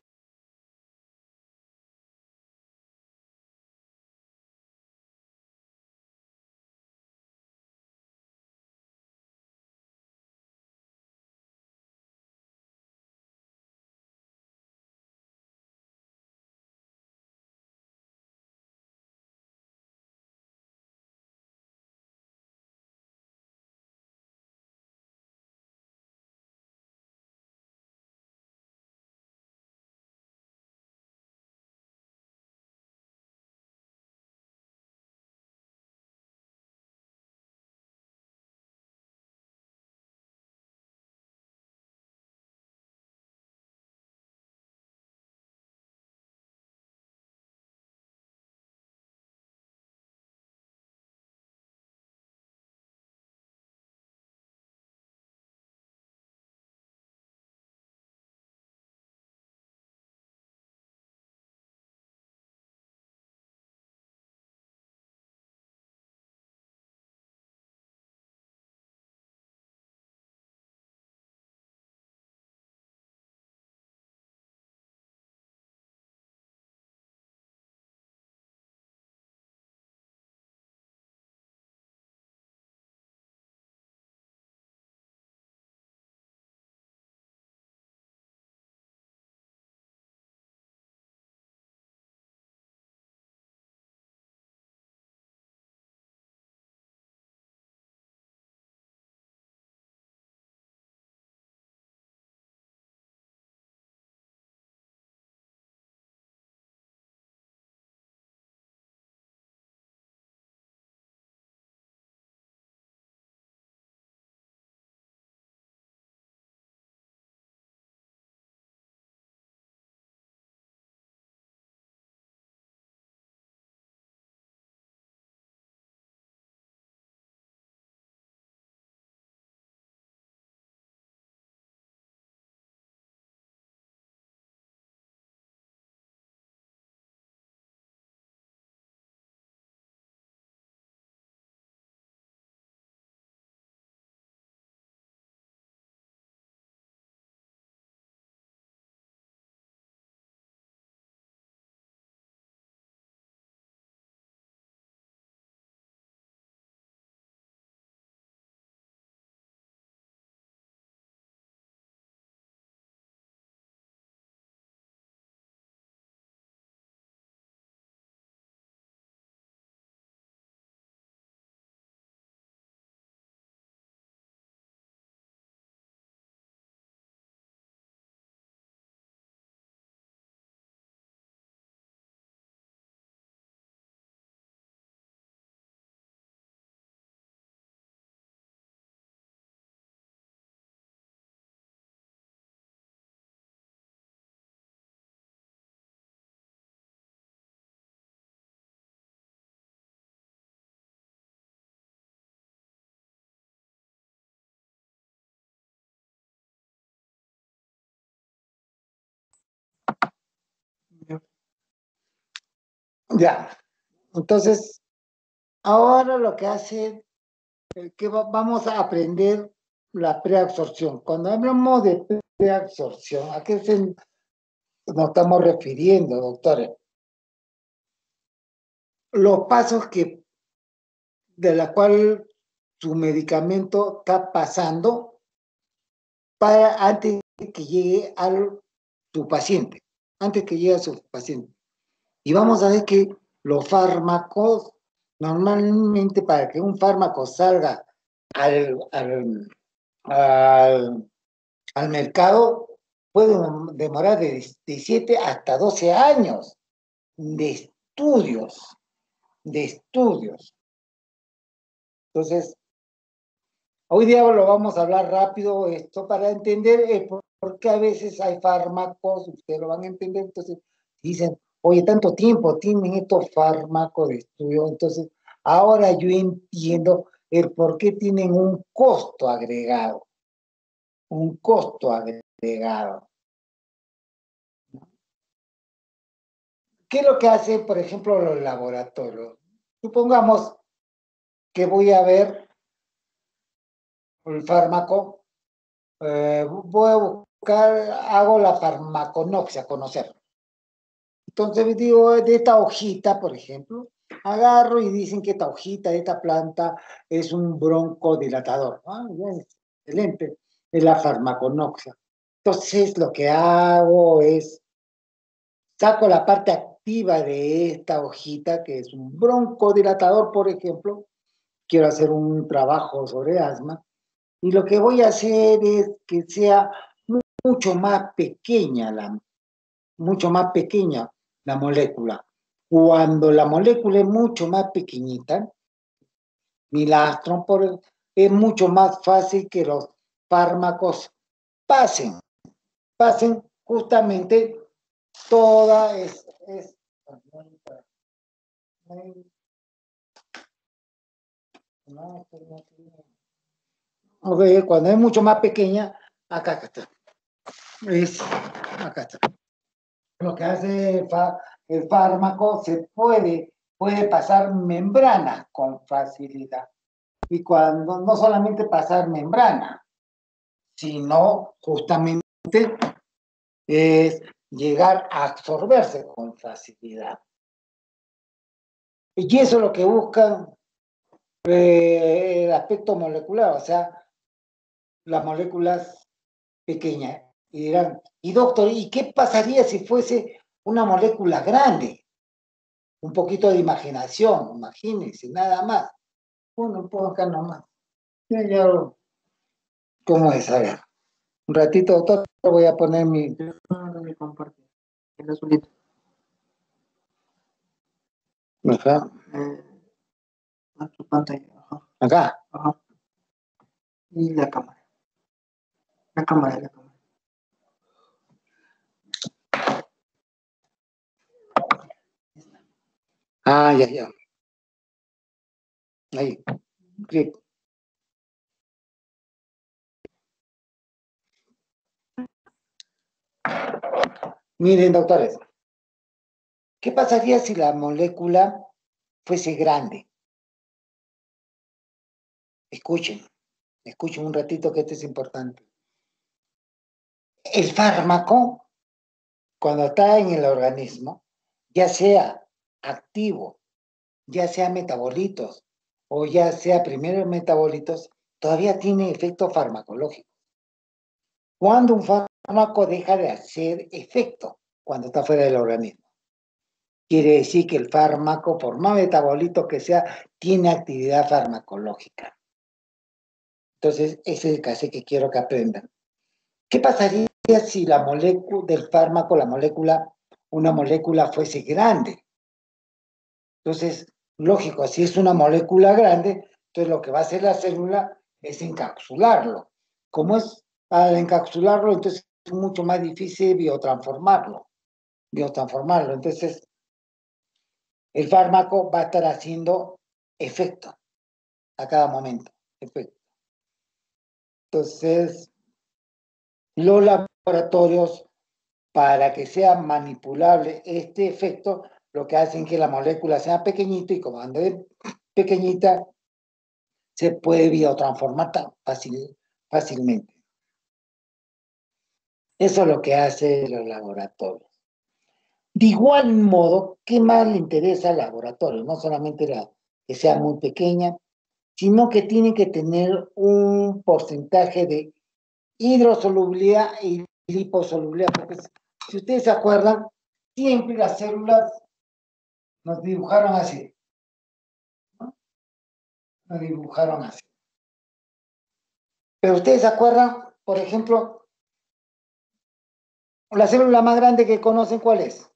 Ya. Entonces, ahora lo que hace, eh, que va- vamos a aprender la preabsorción. Cuando hablamos de preabsorción, ¿a qué nos estamos refiriendo, doctores? Los pasos que, de la cual su medicamento está pasando para antes que llegue a tu paciente, antes que llegue a su paciente. Y vamos a ver que los fármacos, normalmente para que un fármaco salga al, al, al, mercado, pueden demorar de 7 hasta 12 años de estudios, de estudios. Entonces, hoy día lo vamos a hablar rápido esto para entender eh, por, qué a veces hay fármacos, ustedes lo van a entender, entonces dicen, oye, tanto tiempo tienen estos fármacos de estudio, entonces ahora yo entiendo el por qué tienen un costo agregado, un costo agregado. ¿Qué es lo que hace, por ejemplo, los laboratorios? Supongamos que voy a ver el fármaco, eh, voy a buscar, hago la farmaconoxia, conocer. Entonces digo, de esta hojita, por ejemplo, agarro y dicen que esta hojita de esta planta es un broncodilatador. Ah, excelente, es la farmaconoxia. Entonces lo que hago es, saco la parte activa de esta hojita, que es un broncodilatador, por ejemplo, quiero hacer un trabajo sobre asma, y lo que voy a hacer es que sea mucho más pequeña la, mucho más pequeña la molécula. Cuando la molécula es mucho más pequeñita, mi lastron es mucho más fácil que los fármacos pasen, pasen justamente toda es, cuando es mucho más pequeña, acá, está. Es, acá está. Lo que hace el fármaco se puede, puede pasar membrana con facilidad. Y cuando no solamente pasar membrana, sino justamente es llegar a absorberse con facilidad. Y eso es lo que busca eh, el aspecto molecular, o sea, las moléculas pequeñas. Y dirán, y doctor, ¿y qué pasaría si fuese una molécula grande. Un poquito de imaginación, imagínense, nada más. Bueno, poco acá nomás. Ya, ya, ¿Cómo es? A ver. Un ratito, doctor, voy a poner mi... El azulito. Ajá. A tu pantalla. Acá. Ajá. Y la cámara. La cámara, la cámara. Ah, ya, ya. Ahí. Clic. Miren, doctores, ¿qué pasaría si la molécula fuese grande? Escuchen, escuchen un ratito que esto es importante. El fármaco, cuando está en el organismo, ya sea activo, ya sea metabolitos o ya sea primeros metabolitos, todavía tiene efecto farmacológico. Cuando un fármaco deja de hacer efecto, cuando está fuera del organismo. Quiere decir que el fármaco, por más metabolito que sea, tiene actividad farmacológica. Entonces, ese es el caso que quiero que aprendan. ¿Qué pasaría si la molécula del fármaco, la molécula, una molécula fuese grande? Entonces, lógico, si es una molécula grande, entonces lo que va a hacer la célula es encapsularlo. Como es al encapsularlo, entonces es mucho más difícil biotransformarlo. Biotransformarlo. Entonces, el fármaco va a estar haciendo efecto a cada momento. Entonces, los laboratorios, para que sea manipulable este efecto, lo que hacen que la molécula sea pequeñita y como anda pequeñita, se puede biotransformar tan fácil, fácilmente. Eso es lo que hace los laboratorios. De igual modo, ¿qué más le interesa al laboratorio? No solamente la, que sea muy pequeña, sino que tiene que tener un porcentaje de hidrosolubilidad y liposolubilidad. Porque si ustedes se acuerdan, siempre las células nos dibujaron así. Nos dibujaron así. Pero ustedes se acuerdan, por ejemplo, La célula más grande que conocen, ¿cuál es?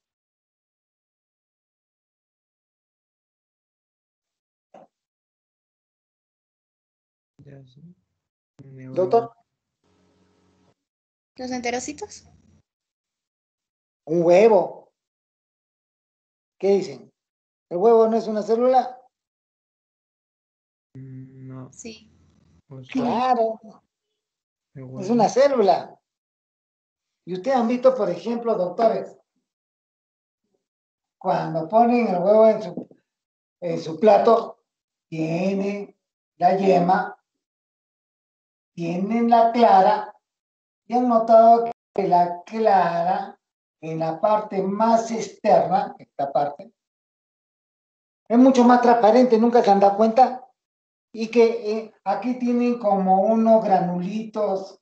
Doctor, ¿Los enterocitos? un huevo. ¿Qué dicen? ¿El huevo no es una célula? No, Sí. pues, Claro, es una célula. Y ustedes han visto, por ejemplo, doctores, cuando ponen el huevo en su, en su plato, tienen la yema, tienen la clara, y han notado que la clara, en la parte más externa, esta parte, es mucho más transparente, nunca se han dado cuenta, y que eh, aquí tienen como unos granulitos,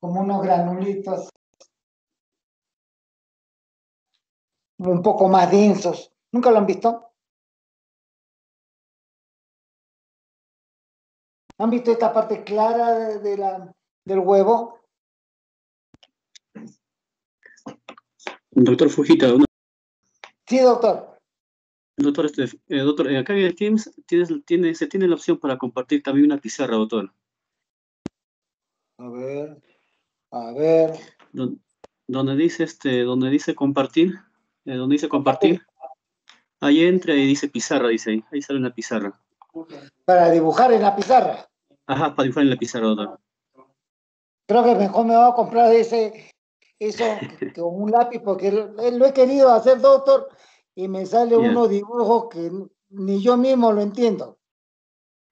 como unos granulitos un poco más densos. ¿Nunca lo han visto? ¿Han visto esta parte clara de, de la, del huevo? Doctor Fujita, una- Sí, doctor. Doctor, este, eh, doctor, acá en el Teams tienes, tiene, se tiene la opción para compartir también una pizarra, doctor. A ver, a ver. Don- Donde dice este, donde dice compartir, eh, donde dice compartir, ahí entra y dice pizarra, dice ahí, ahí sale una pizarra. Para dibujar en la pizarra. Ajá, para dibujar en la pizarra, doctor. Creo que mejor me voy a comprar ese, eso con un lápiz, porque lo, lo he querido hacer, doctor, y me sale Ya. unos dibujos que ni yo mismo lo entiendo.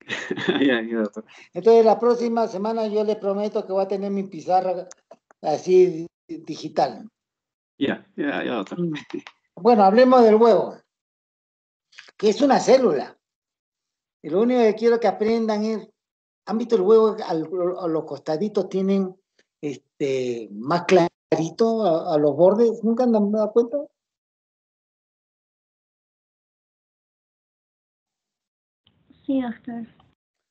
ya, ya, doctor. Entonces, la próxima semana yo le prometo que voy a tener mi pizarra así di- digital. Ya, ya, ya, doctor. Bueno, hablemos del huevo, que es una célula. Y lo único que quiero que aprendan es, ¿han visto el huevo? Al- a los costaditos tienen este, más clarito a, a los bordes. ¿Nunca han dado cuenta?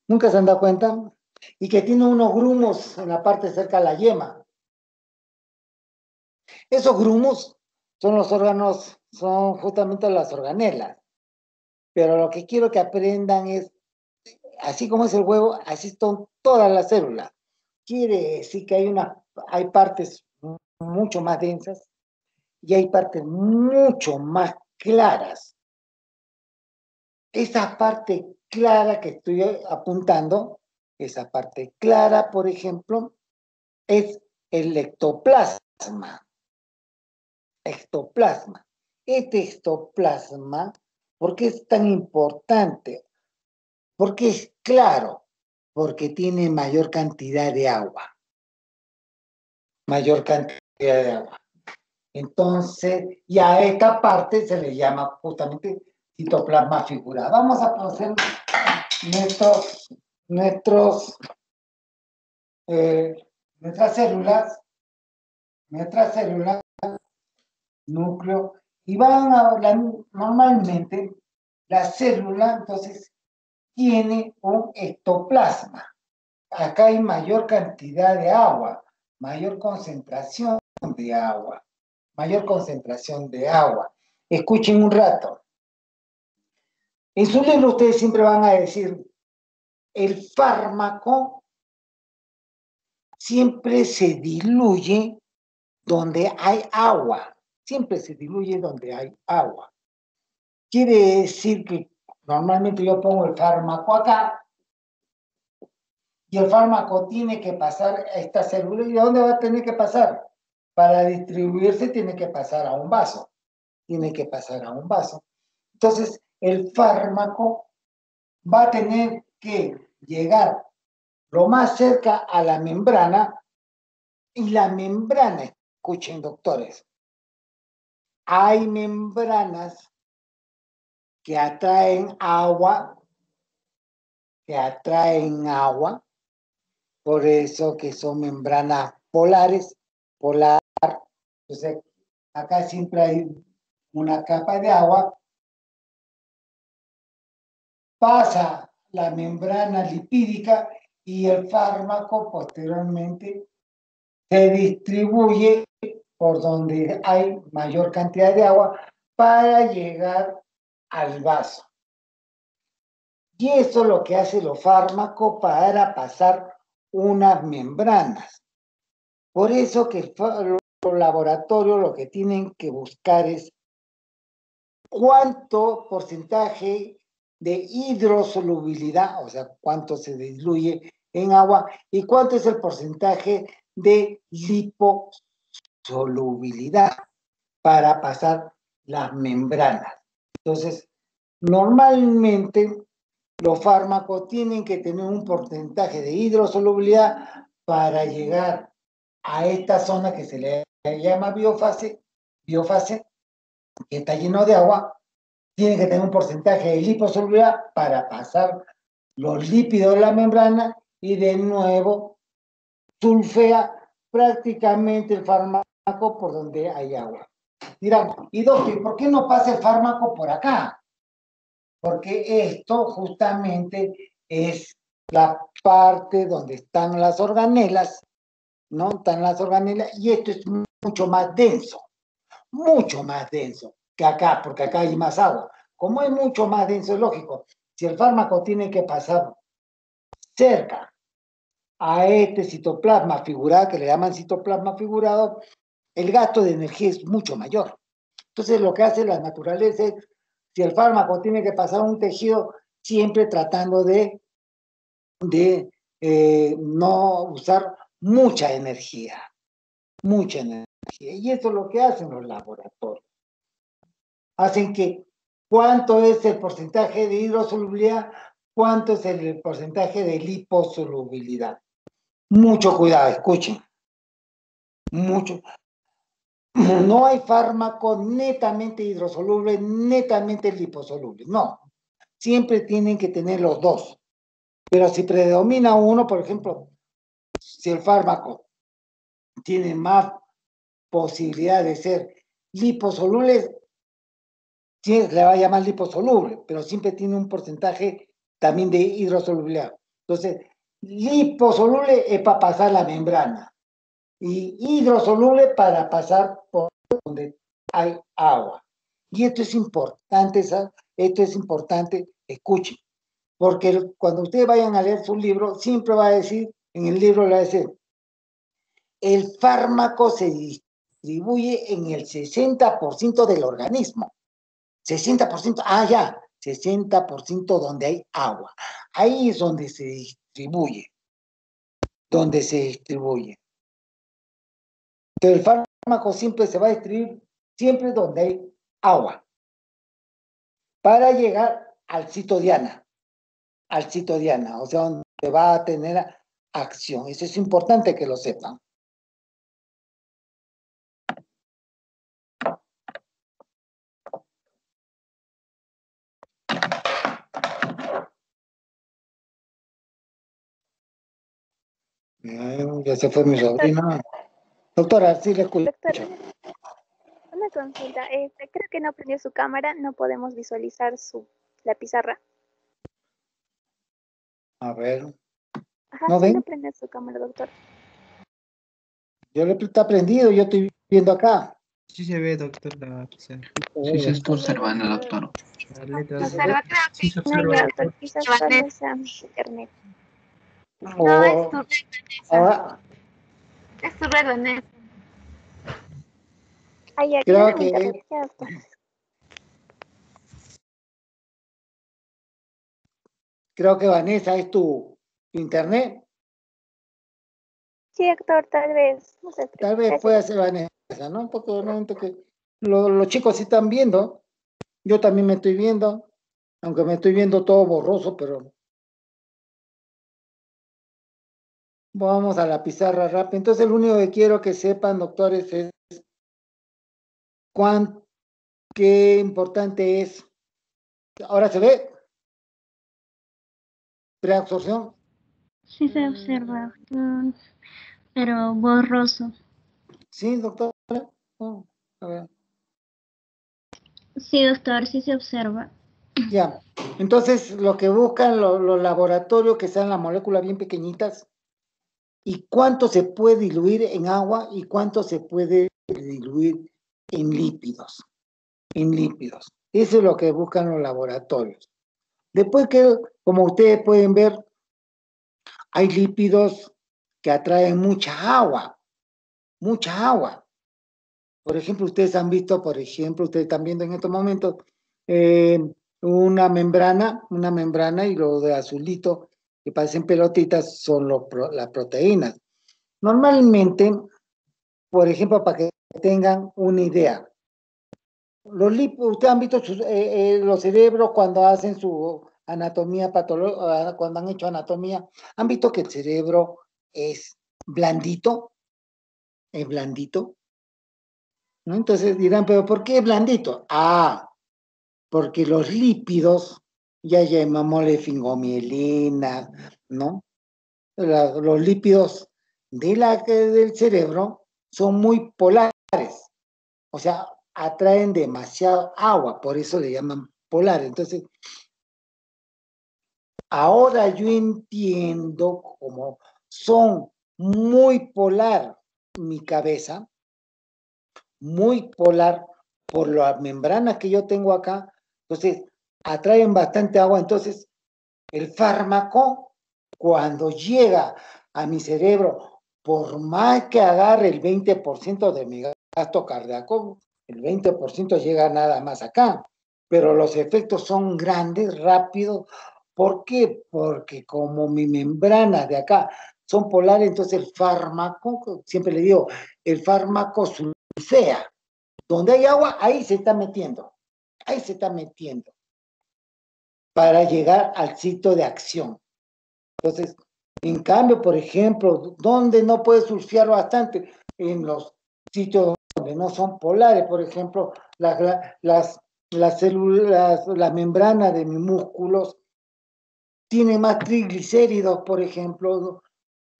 ¿Nunca se han dado cuenta? Y que tiene unos grumos en la parte cerca de la yema. Esos grumos son los órganos, son justamente las organelas. Pero lo que quiero que aprendan es, así como es el huevo, así son todas las células. Quiere decir que hay, una, hay partes mu- mucho más densas y hay partes mucho más claras. Esa parte clara que estoy apuntando, esa parte clara, por ejemplo, es el ectoplasma. Ectoplasma. Este ectoplasma, ¿por qué es tan importante? Porque es claro, porque tiene mayor cantidad de agua. Mayor cantidad de agua. Entonces, y a esta parte se le llama justamente citoplasma figurado. Vamos a hacer nuestros, nuestros, eh, nuestras células, nuestras células, núcleo, y van a hablar normalmente la célula, entonces, tiene un ectoplasma. Acá hay mayor cantidad de agua, mayor concentración de agua, mayor concentración de agua. Escuchen un rato. En su libro ustedes siempre van a decir, el fármaco siempre se diluye donde hay agua, siempre se diluye donde hay agua. Quiere decir que normalmente yo pongo el fármaco acá y el fármaco tiene que pasar a esta célula. ¿Y a dónde va a tener que pasar? Para distribuirse tiene que pasar a un vaso. Tiene que pasar a un vaso. Entonces, el fármaco va a tener que llegar lo más cerca a la membrana y la membrana, escuchen doctores, hay membranas que atraen agua, que atraen agua, por eso que son membranas polares, polar, entonces acá siempre hay una capa de agua, pasa la membrana lipídica y el fármaco posteriormente se distribuye por donde hay mayor cantidad de agua para llegar al vaso. Y eso es lo que hace los fármacos para pasar unas membranas. Por eso que los laboratorios lo que tienen que buscar es cuánto porcentaje de hidrosolubilidad, o sea, cuánto se diluye en agua y cuánto es el porcentaje de liposolubilidad para pasar las membranas. Entonces, normalmente los fármacos tienen que tener un porcentaje de hidrosolubilidad para llegar a esta zona que se le llama biofase, biofase, que está lleno de agua, tiene que tener un porcentaje de liposolubilidad para pasar los lípidos de la membrana y de nuevo sulfea prácticamente el fármaco por donde hay agua. Dirán, y doctor, ¿por qué no pasa el fármaco por acá? Porque esto justamente es la parte donde están las organelas, ¿no? Están las organelas y esto es mucho más denso, mucho más denso que acá, porque acá hay más agua. Como es mucho más denso, es lógico, si el fármaco tiene que pasar cerca a este citoplasma figurado, que le llaman citoplasma figurado, el gasto de energía es mucho mayor. Entonces, lo que hace la naturaleza es, si el fármaco tiene que pasar un tejido, siempre tratando de, de eh, no usar mucha energía, mucha energía. Y eso es lo que hacen los laboratorios. Hacen que cuánto es el porcentaje de hidrosolubilidad, cuánto es el porcentaje de liposolubilidad. Mucho cuidado, escuchen. Mucho. No hay fármaco netamente hidrosoluble, netamente liposoluble. No. Siempre tienen que tener los dos. Pero si predomina uno, por ejemplo, si el fármaco tiene más posibilidad de ser liposoluble, le va a llamar liposoluble, pero siempre tiene un porcentaje también de hidrosolubilidad. Entonces, liposoluble es para pasar la membrana y hidrosoluble para pasar por donde hay agua. Y esto es importante, esto es importante, escuchen, porque cuando ustedes vayan a leer su libro, siempre va a decir, en el libro le va a decir, el fármaco se distribuye en el 60% del organismo. 60%, ah, ya, 60% donde hay agua. Ahí es donde se distribuye, donde se distribuye. Pero el fármaco siempre se va a distribuir siempre donde hay agua. Para llegar al cito Diana, al cito Diana, o sea, donde va a tener acción. Eso es importante que lo sepan. Ya se fue mi sobrina. Doctora, sí le escucho. una consulta. Este, creo que no prendió su cámara, no podemos visualizar su, la pizarra. A ver. Ajá, ¿No ven? prende su cámara, doctor. Yo le está prendido, yo estoy viendo acá. Sí se ve, doctor, la pizarra. Sí se está observando, doctor. Observa, que sí se observa. doctor, quizás sea internet. No, es tu red, Es tu red, Vanessa. Ay, aquí Creo que... Creo que Vanessa es tu internet. Sí, doctor, tal vez. No sé, tal vez pueda ser Vanessa, ¿no? Porque obviamente que los chicos sí están viendo. Yo también me estoy viendo, aunque me estoy viendo todo borroso, pero Vamos a la pizarra rápida. Entonces, lo único que quiero que sepan, doctores, es cuán, qué importante es. ¿Ahora se ve? ¿Preabsorción? Sí se observa, pero borroso. ¿Sí, doctor? Oh, a ver. Sí, doctor, sí se observa. Ya. Entonces, lo que buscan los laboratorios que sean las moléculas bien pequeñitas, y cuánto se puede diluir en agua y cuánto se puede diluir en lípidos, en lípidos. Eso es lo que buscan los laboratorios. Después que, como ustedes pueden ver, hay lípidos que atraen mucha agua, mucha agua. Por ejemplo, ustedes han visto, por ejemplo, ustedes están viendo en estos momentos eh, una membrana, una membrana y lo de azulito que parecen pelotitas son las proteínas. Normalmente, por ejemplo, para que tengan una idea, los ustedes han visto eh, eh, los cerebros cuando hacen su anatomía patológica, ah, cuando han hecho anatomía, han visto que el cerebro es blandito, es blandito. ¿no? Entonces dirán, pero ¿por qué blandito? Ah, porque los lípidos, ya llamémosle fingomielina, ¿no? los lípidos de la, del cerebro son muy polares, o sea, atraen demasiado agua, por eso le llaman polar. Entonces, ahora yo entiendo cómo son muy polar mi cabeza, muy polar por las membranas que yo tengo acá, entonces atraen bastante agua, entonces el fármaco cuando llega a mi cerebro, por más que agarre el 20% de mi gasto cardíaco, el 20% llega nada más acá, pero los efectos son grandes, rápidos. ¿Por qué? Porque como mi membrana de acá son polares, entonces el fármaco, siempre le digo, el fármaco sulfea. Donde hay agua, ahí se está metiendo, ahí se está metiendo para llegar al sitio de acción. Entonces, en cambio, por ejemplo, ¿dónde no puede surfear bastante? En los sitios donde no son polares, por ejemplo, las, las, las células, la membrana de mis músculos tiene más triglicéridos, por ejemplo,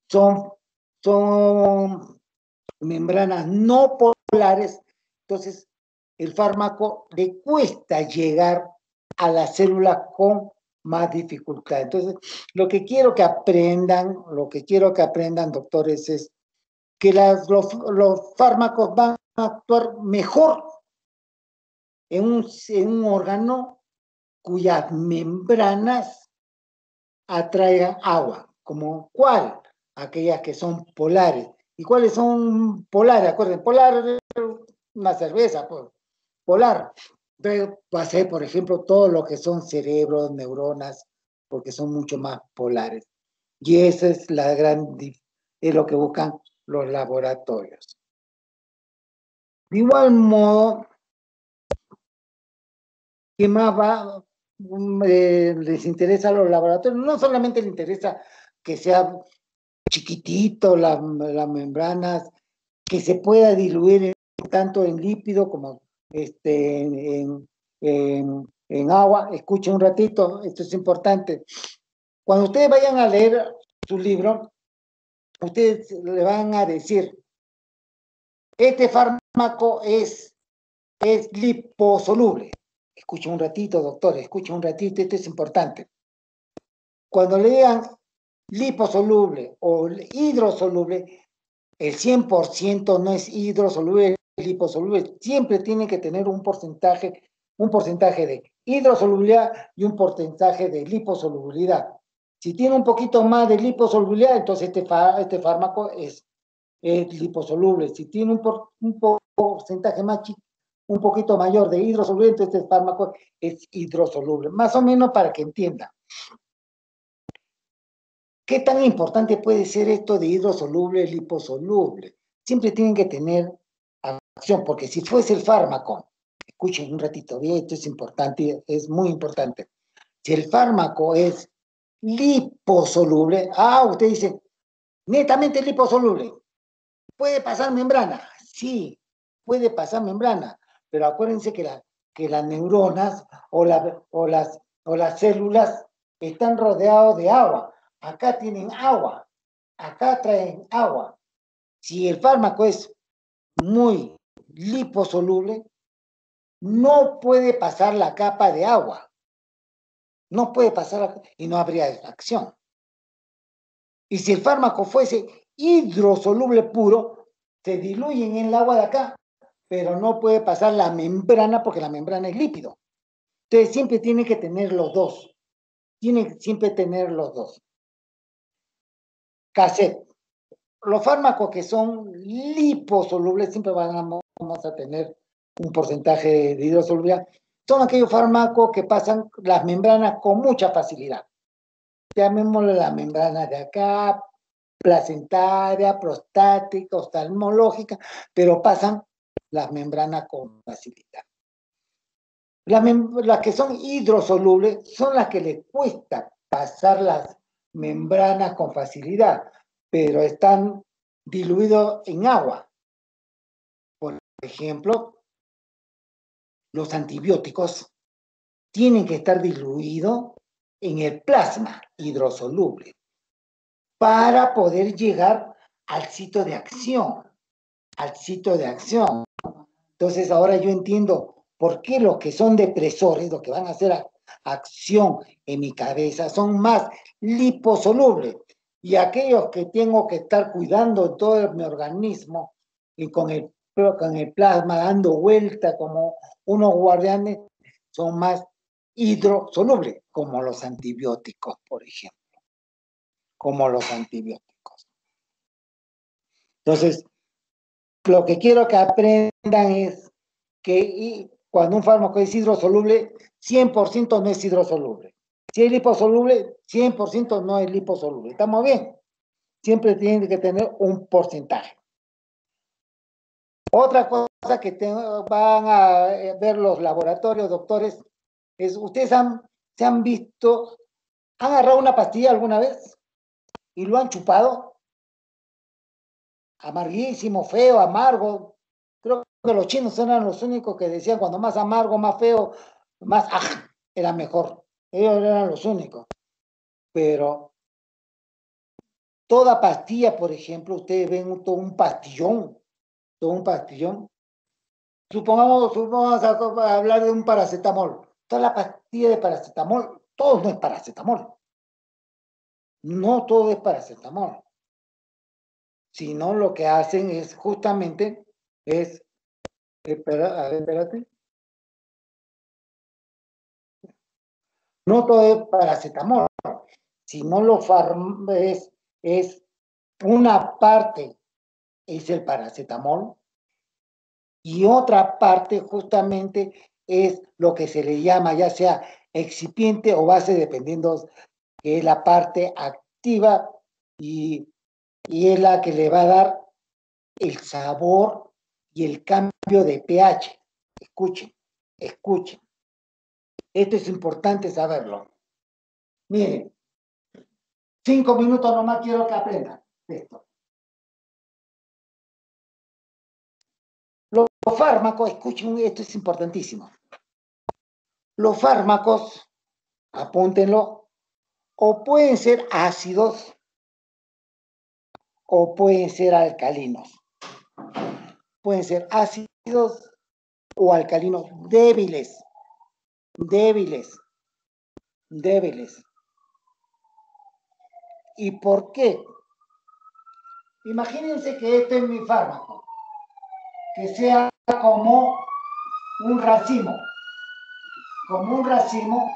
son, son membranas no polares, entonces el fármaco le cuesta llegar a la célula con más dificultad. Entonces, lo que quiero que aprendan, lo que quiero que aprendan, doctores, es que las, los, fármacos van a actuar mejor en un, órgano cuyas membranas atraigan agua, como cuál, aquellas que son polares. ¿Y cuáles son polares? Acuérdense, polar una cerveza, pues, polar. Entonces, ser, por ejemplo, todo lo que son cerebros, neuronas, porque son mucho más polares. Y esa es la gran, es lo que buscan los laboratorios. De igual modo, ¿qué más va? Mm, eh, les interesa a los laboratorios, no solamente les interesa que sea chiquitito las membranas, que se pueda diluir tanto en lípido como este, en, en agua. Escuchen un ratito, esto es importante. Cuando ustedes vayan a leer su libro, ustedes le van a decir, este fármaco es, es liposoluble. Escuchen un ratito, doctor, escuchen un ratito, esto es importante. Cuando lean liposoluble o hidrosoluble, el 100% no es hidrosoluble, es liposoluble. Siempre tiene que tener un porcentaje, un porcentaje de hidrosolubilidad y un porcentaje de liposolubilidad. Si tiene un poquito más de liposolubilidad, entonces este, este fármaco es, liposoluble. Si tiene un, un porcentaje más chico, un poquito mayor de hidrosoluble, entonces este fármaco es hidrosoluble. Más o menos para que entiendan. ¿Qué tan importante puede ser esto de hidrosoluble, liposoluble? Siempre tienen que tener acción, porque si fuese el fármaco, escuchen un ratito bien, esto es importante, es muy importante. Si el fármaco es liposoluble, ah, usted dice, netamente liposoluble, ¿puede pasar membrana? Sí, puede pasar membrana, pero acuérdense que, la, que las neuronas o, o, las, o las células están rodeadas de agua. Acá tienen agua, acá traen agua. Si el fármaco es muy liposoluble, no puede pasar la capa de agua. No puede pasar y no habría acción. Y si el fármaco fuese hidrosoluble puro, se diluye en el agua de acá pero no puede pasar la membrana porque la membrana es lípido. Entonces siempre tiene que tener los dos. Tiene que siempre tener los dos. Cassette. Los fármacos que son liposolubles siempre van a, vamos a tener un porcentaje de hidrosolubilidad. Son aquellos fármacos que pasan las membranas con mucha facilidad. Llamémosle la membrana de acá, placentaria, prostática, oftalmológica, pero pasan las membranas con facilidad. Las, que son hidrosolubles son las que le cuesta pasar las membranas con facilidad, pero están diluidos en agua. Ejemplo, los antibióticos tienen que estar diluidos en el plasma hidrosoluble para poder llegar al sitio de acción, al sitio de acción. Entonces ahora yo entiendo por qué los que son depresores, los que van a hacer acción en mi cabeza, son más liposolubles. Y aquellos que tengo que estar cuidando todo mi organismo y con el, con el plasma dando vuelta como unos guardianes, son más hidrosolubles, como los antibióticos, por ejemplo. Como los antibióticos. Entonces, lo que quiero que aprendan es que cuando un fármaco es hidrosoluble, 100% no es hidrosoluble. Si es liposoluble, 100% no es liposoluble. ¿Estamos bien? Siempre tiene que tener un porcentaje. Otra cosa que van a eh, ver los laboratorios, doctores, es, ustedes han, se han visto, han agarrado una pastilla alguna vez y lo han chupado amarguísimo, feo, amargo. Creo que los chinos eran los únicos que decían cuando más amargo, más feo, más ah, era mejor. Ellos eran los únicos. Pero toda pastilla, por ejemplo, ustedes ven todo un pastillón, todo un pastillón. Supongamos, supongamos a hablar de un paracetamol. Toda la pastilla de paracetamol, todo no es paracetamol. No todo es paracetamol sino lo que hacen es justamente, es, espera, a ver, espérate. No todo es paracetamol, sino lo es, es una parte es el paracetamol y otra parte justamente es lo que se le llama ya sea excipiente o base dependiendo que es la parte activa y y es la que le va a dar el sabor y el cambio de pH. Escuchen, escuchen. Esto es importante saberlo. Miren, cinco minutos nomás quiero que aprendan esto. Los fármacos, escuchen, esto es importantísimo. Los fármacos, apúntenlo, o pueden ser ácidos o pueden ser alcalinos. Pueden ser ácidos o alcalinos débiles, débiles, débiles. ¿Y por qué? Imagínense que este es mi fármaco, que sea como un racimo, como un racimo,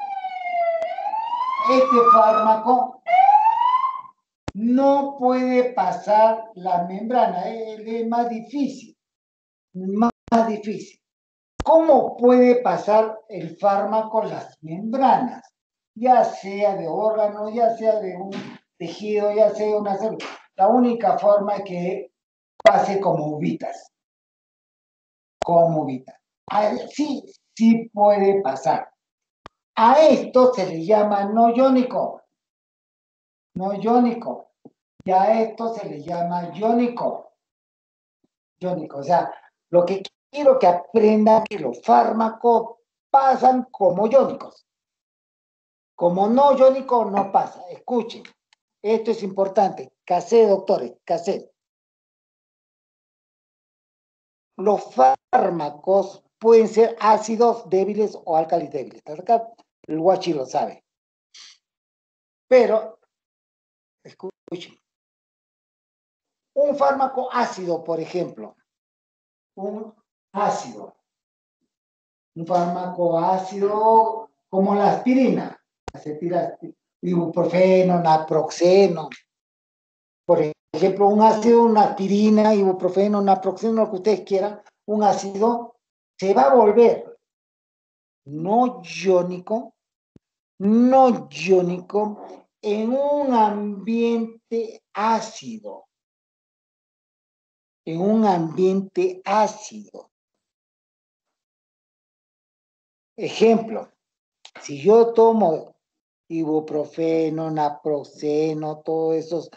este fármaco no puede pasar la membrana, es, más difícil, más, difícil. ¿Cómo puede pasar el fármaco las membranas? Ya sea de órgano, ya sea de un tejido, ya sea de una célula. La única forma es que pase como uvitas. Como uvitas. Sí, sí puede pasar. A esto se le llama no iónico. No iónico. Y a esto se le llama iónico. Iónico, o sea, lo que quiero que aprendan que los fármacos pasan como iónicos. Como no iónico no pasa. Escuchen, esto es importante. Casé, doctores, casé. Los fármacos pueden ser ácidos débiles o álcalis débiles. Acá el guachi lo sabe. Pero, escuchen, un fármaco ácido, por ejemplo, un ácido. Un fármaco ácido como la aspirina, ibuprofeno, naproxeno. Por ejemplo, un ácido, una aspirina, ibuprofeno, naproxeno, lo que ustedes quieran, un ácido se va a volver no iónico, no iónico en un ambiente ácido. En un ambiente ácido. Ejemplo, si yo tomo ibuprofeno, naproxeno, todos esos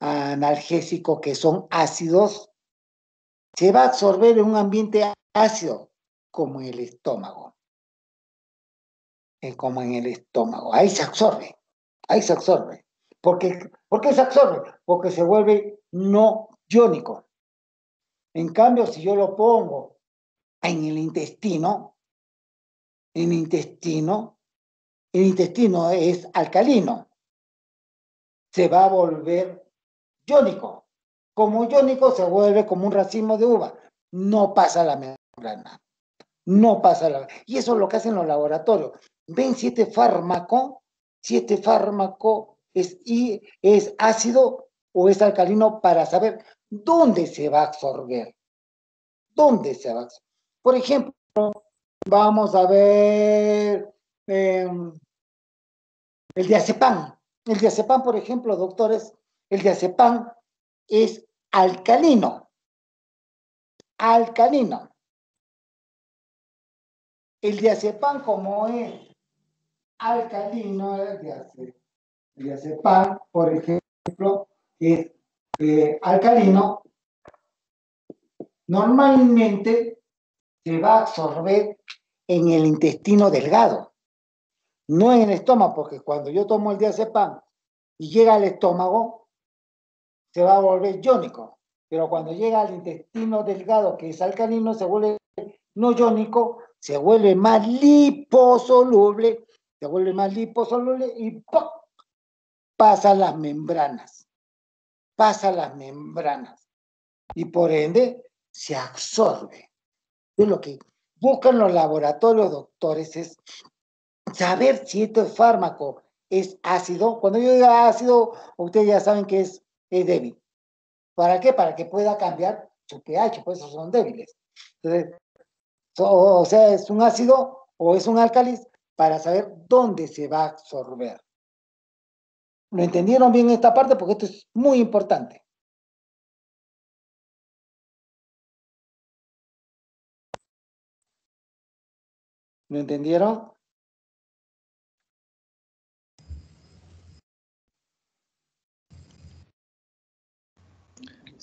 analgésicos que son ácidos, se va a absorber en un ambiente ácido, como en el estómago. como en el estómago. Ahí se absorbe. Ahí se absorbe. ¿Por qué, ¿Por qué se absorbe? Porque se vuelve no iónico. En cambio, si yo lo pongo en el intestino, en el intestino, el intestino es alcalino, se va a volver iónico. Como iónico se vuelve como un racimo de uva. No pasa la membrana. No pasa la... Y eso es lo que hacen los laboratorios. Ven si este fármaco, si este fármaco es, y, es ácido o es alcalino para saber dónde se va a absorber. ¿Dónde se va a absorber? Por ejemplo, vamos a ver em, el diazepam. El diazepam, por ejemplo, doctores, el diazepam es alcalino. Alcalino. El diazepam, como es alcalino, el diazepam, por ejemplo, es eh, alcalino, normalmente se va a absorber en el intestino delgado, no en el estómago, porque cuando yo tomo el diazepam y llega al estómago, se va a volver iónico. Pero cuando llega al intestino delgado, que es alcalino, se vuelve no iónico, se vuelve más liposoluble, se vuelve más liposoluble y pasa las membranas. Pasa las membranas. Y por ende se absorbe. Es lo que buscan los laboratorios doctores es saber si este fármaco es ácido. Cuando yo diga ácido, ustedes ya saben que es es débil. ¿Para qué? Para que pueda cambiar su pH, pues esos son débiles. O sea, es un ácido o es un álcalis para saber dónde se va a absorber. ¿Lo entendieron bien esta parte? Porque esto es muy importante. ¿Lo entendieron?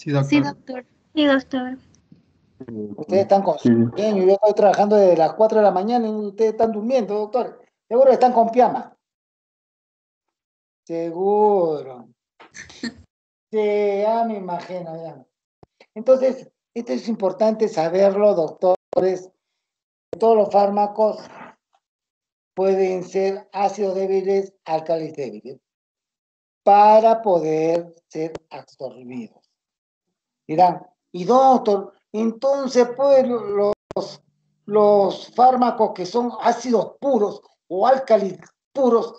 Sí, doctor. Sí, doctor. Ustedes están con sueño, yo estoy trabajando desde las 4 de la mañana y ustedes están durmiendo, doctor. Seguro que están con piama. Seguro. Sí, ya me imagino, ya. Entonces, esto es importante saberlo, doctores. Todos los fármacos pueden ser ácidos débiles, álcalis débiles, para poder ser absorbidos. Y doctor, entonces pues los, los fármacos que son ácidos puros o álcalis puros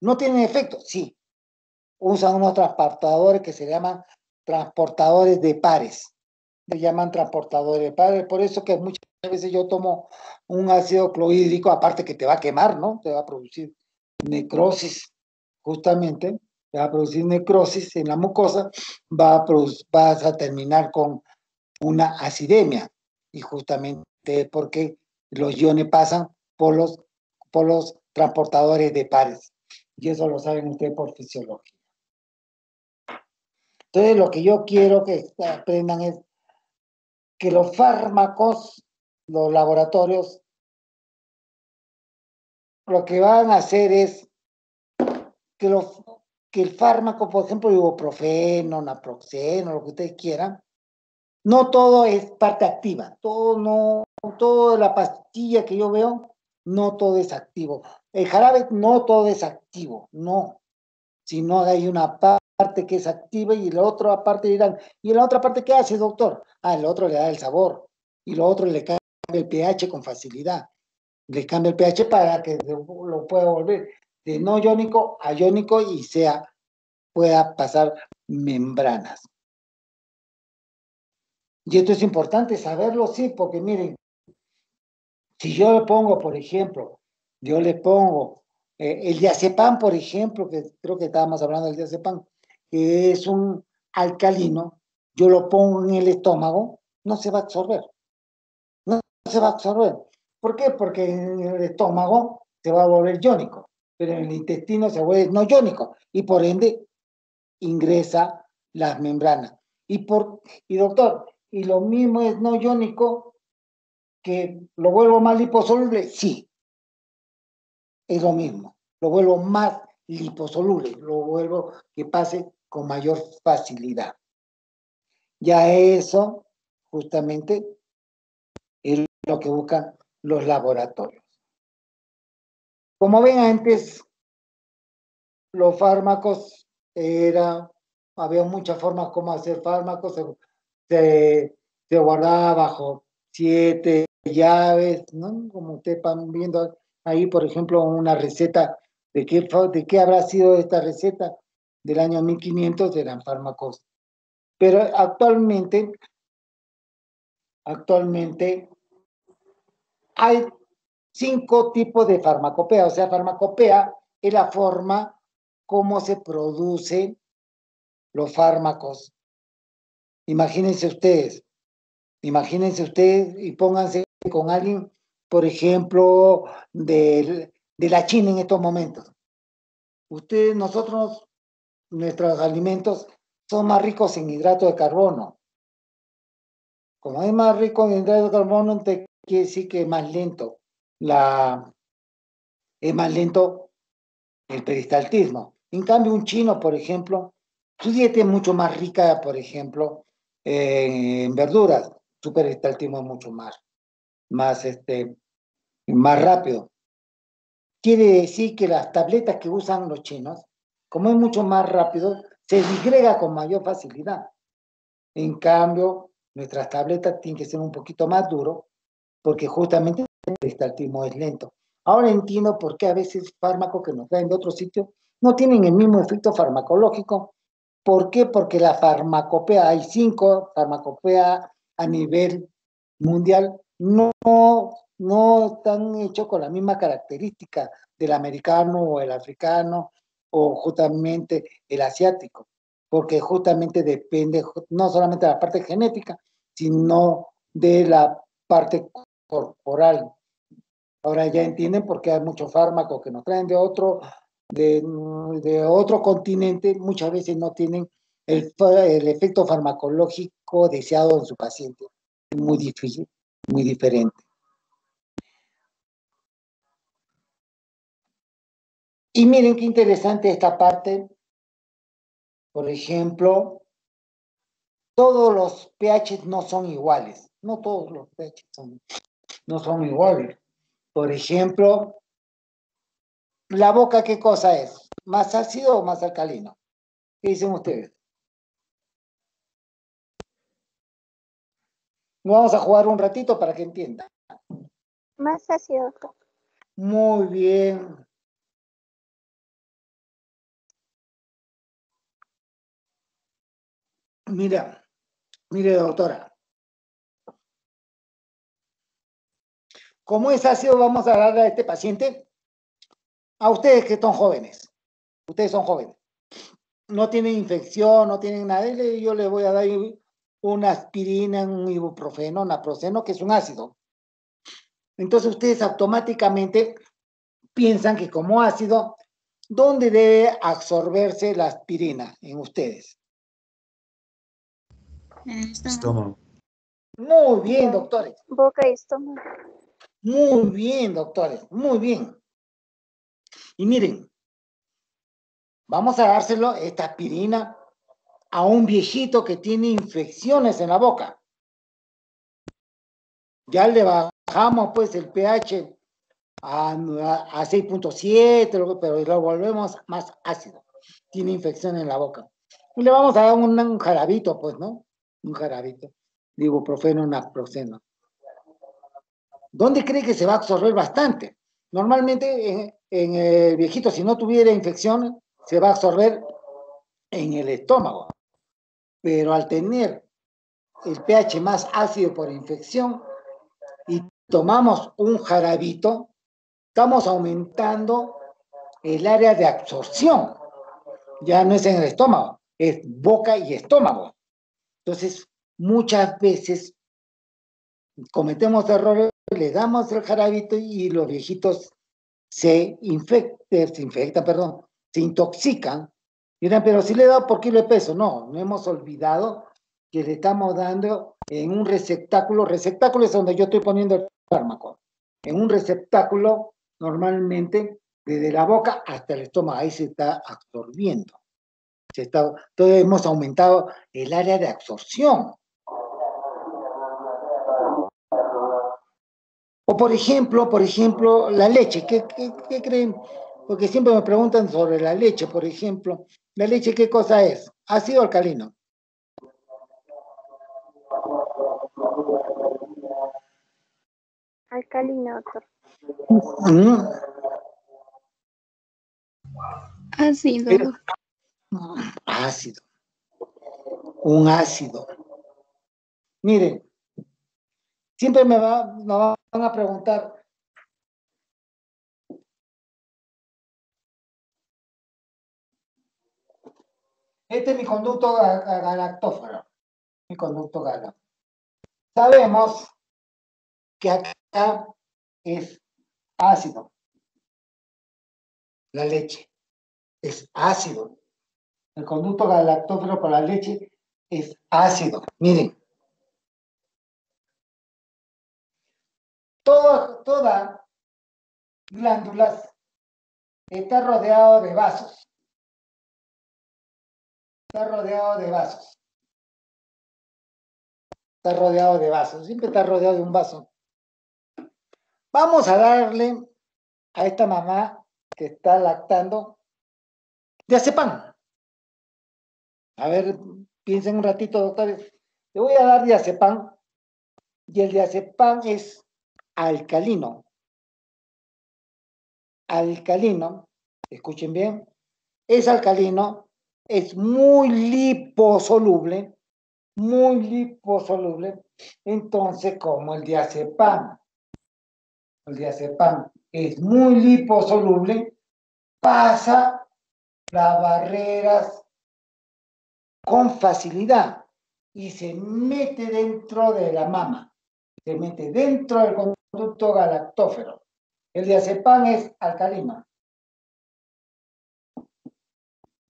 no tienen efecto. Sí, usan unos transportadores que se llaman transportadores de pares. Se llaman transportadores de pares. Por eso que muchas veces yo tomo un ácido clorhídrico, aparte que te va a quemar, ¿no? Te va a producir necrosis, justamente va a producir necrosis en la mucosa, va a vas a terminar con una acidemia. Y justamente porque los iones pasan por los, por los transportadores de pares. Y eso lo saben ustedes por fisiología. Entonces, lo que yo quiero que aprendan es que los fármacos, los laboratorios, lo que van a hacer es que los que el fármaco, por ejemplo, ibuprofeno, naproxeno, lo que ustedes quieran, no todo es parte activa, todo no, toda la pastilla que yo veo, no todo es activo. El jarabe no todo es activo, no, sino hay una parte que es activa y la otra parte dirán, ¿y la otra parte qué hace, doctor? Ah, el otro le da el sabor y lo otro le cae el pH con facilidad. Le cambia el pH para que lo pueda volver de no iónico a iónico y sea, pueda pasar membranas. Y esto es importante saberlo, sí, porque miren, si yo le pongo, por ejemplo, yo le pongo eh, el diazepam, por ejemplo, que creo que estábamos hablando del diazepam, que es un alcalino, yo lo pongo en el estómago, no se va a absorber. No se va a absorber. ¿Por qué? Porque en el estómago se va a volver iónico, pero en el intestino se vuelve no iónico y por ende ingresa las membranas. Y, por, y doctor, y lo mismo es no iónico que lo vuelvo más liposoluble, sí. Es lo mismo. Lo vuelvo más liposoluble, lo vuelvo que pase con mayor facilidad. Ya eso justamente es lo que buscan los laboratorios. Como ven antes, los fármacos era, había muchas formas como hacer fármacos, se, guardaba bajo siete llaves, ¿no? Como ustedes van viendo ahí, por ejemplo, una receta de qué, de qué habrá sido esta receta del año 1500, eran fármacos. Pero actualmente, actualmente hay cinco tipos de farmacopea, o sea, farmacopea es la forma como se producen los fármacos. Imagínense ustedes, imagínense ustedes y pónganse con alguien, por ejemplo, de, de la China en estos momentos. Ustedes, nosotros, nuestros alimentos son más ricos en hidrato de carbono. Como es más rico en hidrato de carbono, te quiere decir que es más lento. Es más lento el peristaltismo. En cambio, un chino, por ejemplo, su dieta es mucho más rica, por ejemplo, en verduras. Su peristaltismo es mucho más, más, este, más rápido. Quiere decir que las tabletas que usan los chinos, como es mucho más rápido, se disgrega con mayor facilidad. En cambio, nuestras tabletas tienen que ser un poquito más duro porque justamente el peristaltismo es lento. Ahora entiendo por qué a veces fármacos que nos traen de otro sitio no tienen el mismo efecto farmacológico. ¿Por qué? Porque la farmacopea, hay cinco farmacopea a nivel mundial, no, no están hechos con la misma característica del americano o el africano o justamente el asiático, porque justamente depende no solamente de la parte genética, sino de la parte corporal. Ahora ya entienden por qué hay muchos fármacos que nos traen de otro, de, de otro continente, muchas veces no tienen el, el, efecto farmacológico deseado en su paciente. Muy difícil, muy diferente. Y miren qué interesante esta parte. Por ejemplo, todos los pH no son iguales. No todos los pH son, no son iguales. Por ejemplo, la boca, ¿qué cosa es? ¿Más ácido o más alcalino? ¿Qué dicen ustedes? Vamos a jugar un ratito para que entiendan. Más ácido. Muy bien. Mira, mire doctora. Como es ácido, vamos a darle a este paciente, a ustedes que son jóvenes, ustedes son jóvenes, no tienen infección, no tienen nada, yo les voy a dar una aspirina, un ibuprofeno, naproxeno, que es un ácido. Entonces ustedes automáticamente piensan que como ácido, ¿dónde debe absorberse la aspirina en ustedes? Estómago. Muy bien, doctores. Boca y estómago. Muy bien, doctores. Muy bien. Y miren, vamos a dárselo esta aspirina a un viejito que tiene infecciones en la boca. Ya le bajamos pues el pH a, a 6.7, pero lo volvemos más ácido. Tiene infección en la boca. Y le vamos a dar un, jarabito, pues, ¿no? un jarabito de ibuprofeno, naproxeno. ¿Dónde cree que se va a absorber bastante? Normalmente en, en el viejito, si no tuviera infección, se va a absorber en el estómago. Pero al tener el pH más ácido por infección y tomamos un jarabito, estamos aumentando el área de absorción. Ya no es en el estómago, es boca y estómago. Entonces, muchas veces cometemos errores, le damos el jarabito y los viejitos se infectan, se perdón, se intoxican. Dirán, pero si le he dado por kilo de peso. No, no hemos olvidado que le estamos dando en un receptáculo. Receptáculo es donde yo estoy poniendo el fármaco. En un receptáculo, normalmente, desde la boca hasta el estómago, ahí se está absorbiendo. Se está, entonces hemos aumentado el área de absorción. Por ejemplo, por ejemplo, la leche. ¿Qué, qué, qué creen? Porque siempre me preguntan sobre la leche, por ejemplo. ¿La leche qué cosa es? ¿Ácido o alcalino? Alcalino, doctor. Mm. Ácido. Pero- ácido. Un ácido. Miren, siempre me, va, van a preguntar, este es mi conducto ga- ga- galactófero, mi conducto gala. Sabemos que acá es ácido, la leche es ácido. El conducto galactófero por la leche es ácido. Miren. Todo, toda glándulas está rodeado de vasos. Está rodeado de vasos. Está rodeado de vasos. Siempre está rodeado de un vaso. Vamos a darle a esta mamá que está lactando diazepam. A ver, piensen un ratito, doctores. Le voy a dar diazepam y el diazepam es alcalino. Alcalino, escuchen bien, es alcalino, es muy liposoluble, muy liposoluble. Entonces, como el diazepam, el diazepam es muy liposoluble, pasa las barreras con facilidad y se mete dentro de la mama, se mete dentro del conducto galactófero. El diazepam es alcalino.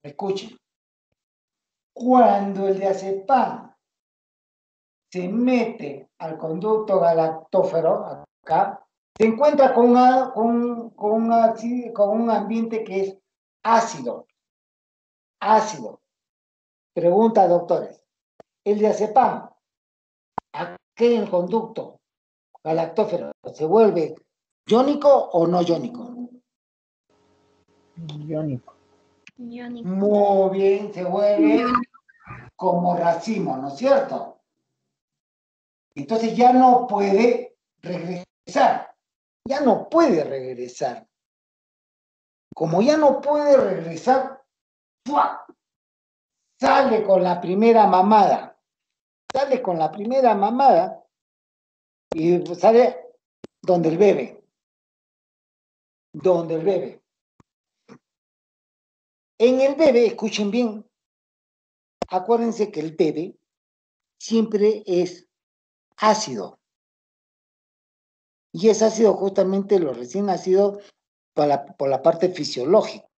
Escuchen. Cuando el diazepam se mete al conducto galactófero, acá, se encuentra con, con, con un ambiente que es ácido. Ácido. Pregunta, doctores. ¿El diazepam, aquí en el conducto galactófero, se vuelve iónico o no iónico? Iónico. Iónico. Muy bien, se vuelve como racimo, ¿no es cierto? Entonces ya no puede regresar, ya no puede regresar. Como ya no puede regresar, ¡fua! sale con la primera mamada, sale con la primera mamada y sale donde el bebé, donde el bebé. En el bebé, escuchen bien, acuérdense que el bebé siempre es ácido. Y es ácido justamente lo recién nacido por por la parte fisiológica.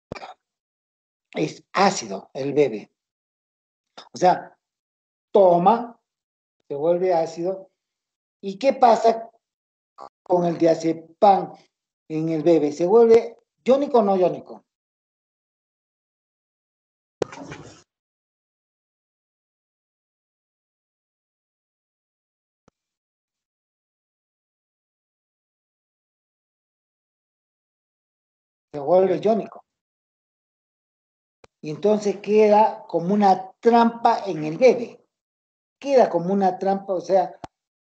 Es ácido el bebé. O sea, toma, se vuelve ácido. ¿Y qué pasa con el diazepam en el bebé? ¿Se vuelve iónico o no iónico? se vuelve iónico. Y entonces queda como una trampa en el bebé. Queda como una trampa, o sea,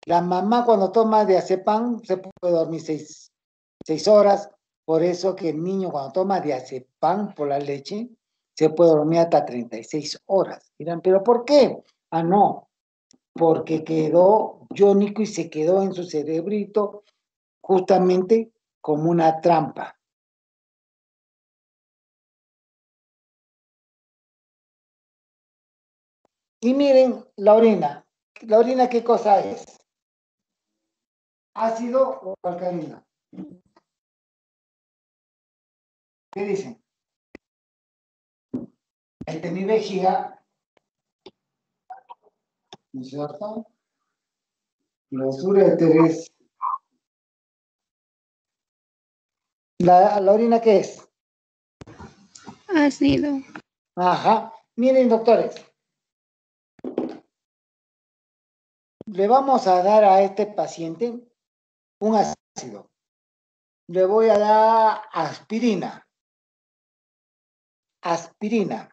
La mamá cuando toma diazepam se puede dormir seis, seis horas, por eso que el niño cuando toma diazepam por la leche se puede dormir hasta 36 horas. Dirán, ¿pero por qué? Ah, no, porque quedó jónico y se quedó en su cerebrito justamente como una trampa. Y miren la orina. ¿La orina qué cosa es? ¿Ácido o alcalino? ¿Qué dicen? Este mi vejiga, ¿no es cierto? Los uréteres. ¿La, ¿La orina qué es? Ácido. Ajá. Miren, doctores. Le vamos a dar a este paciente un ácido. Le voy a dar aspirina. Aspirina.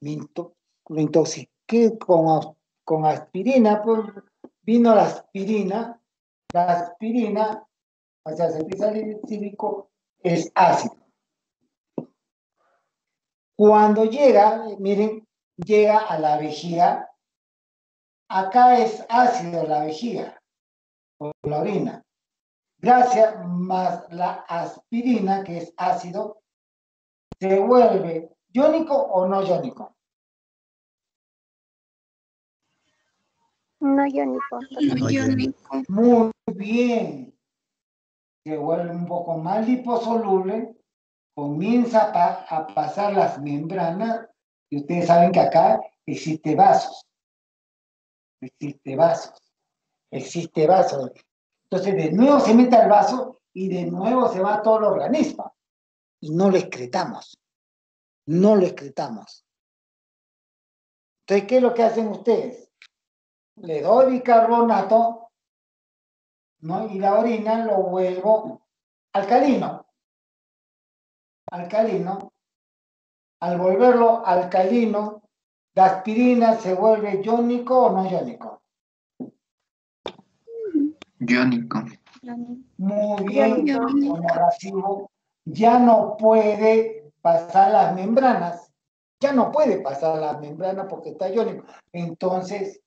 Me, intoxiqué con, con aspirina, pues vino la aspirina. La aspirina, o sea, el cívico, es ácido. Cuando llega, miren, llega a la vejiga, acá es ácido la vejiga, o la orina. Gracias más la aspirina, que es ácido, se vuelve iónico o no iónico. No iónico. No iónico. Muy bien. Se vuelve un poco más liposoluble, comienza a, pasar las membranas, y ustedes saben que acá existe vasos. Existe vasos. Existe vasos. Entonces, de nuevo se mete al vaso y de nuevo se va todo el organismo. Y no lo excretamos. No lo excretamos. Entonces, ¿qué es lo que hacen ustedes? Le doy bicarbonato ¿no? y la orina lo vuelvo alcalino. Alcalino. Al volverlo alcalino, la aspirina se vuelve iónico o no iónico. Iónico. Muy bien, como ya no puede pasar las membranas, ya no puede pasar las membranas porque está iónico. Entonces,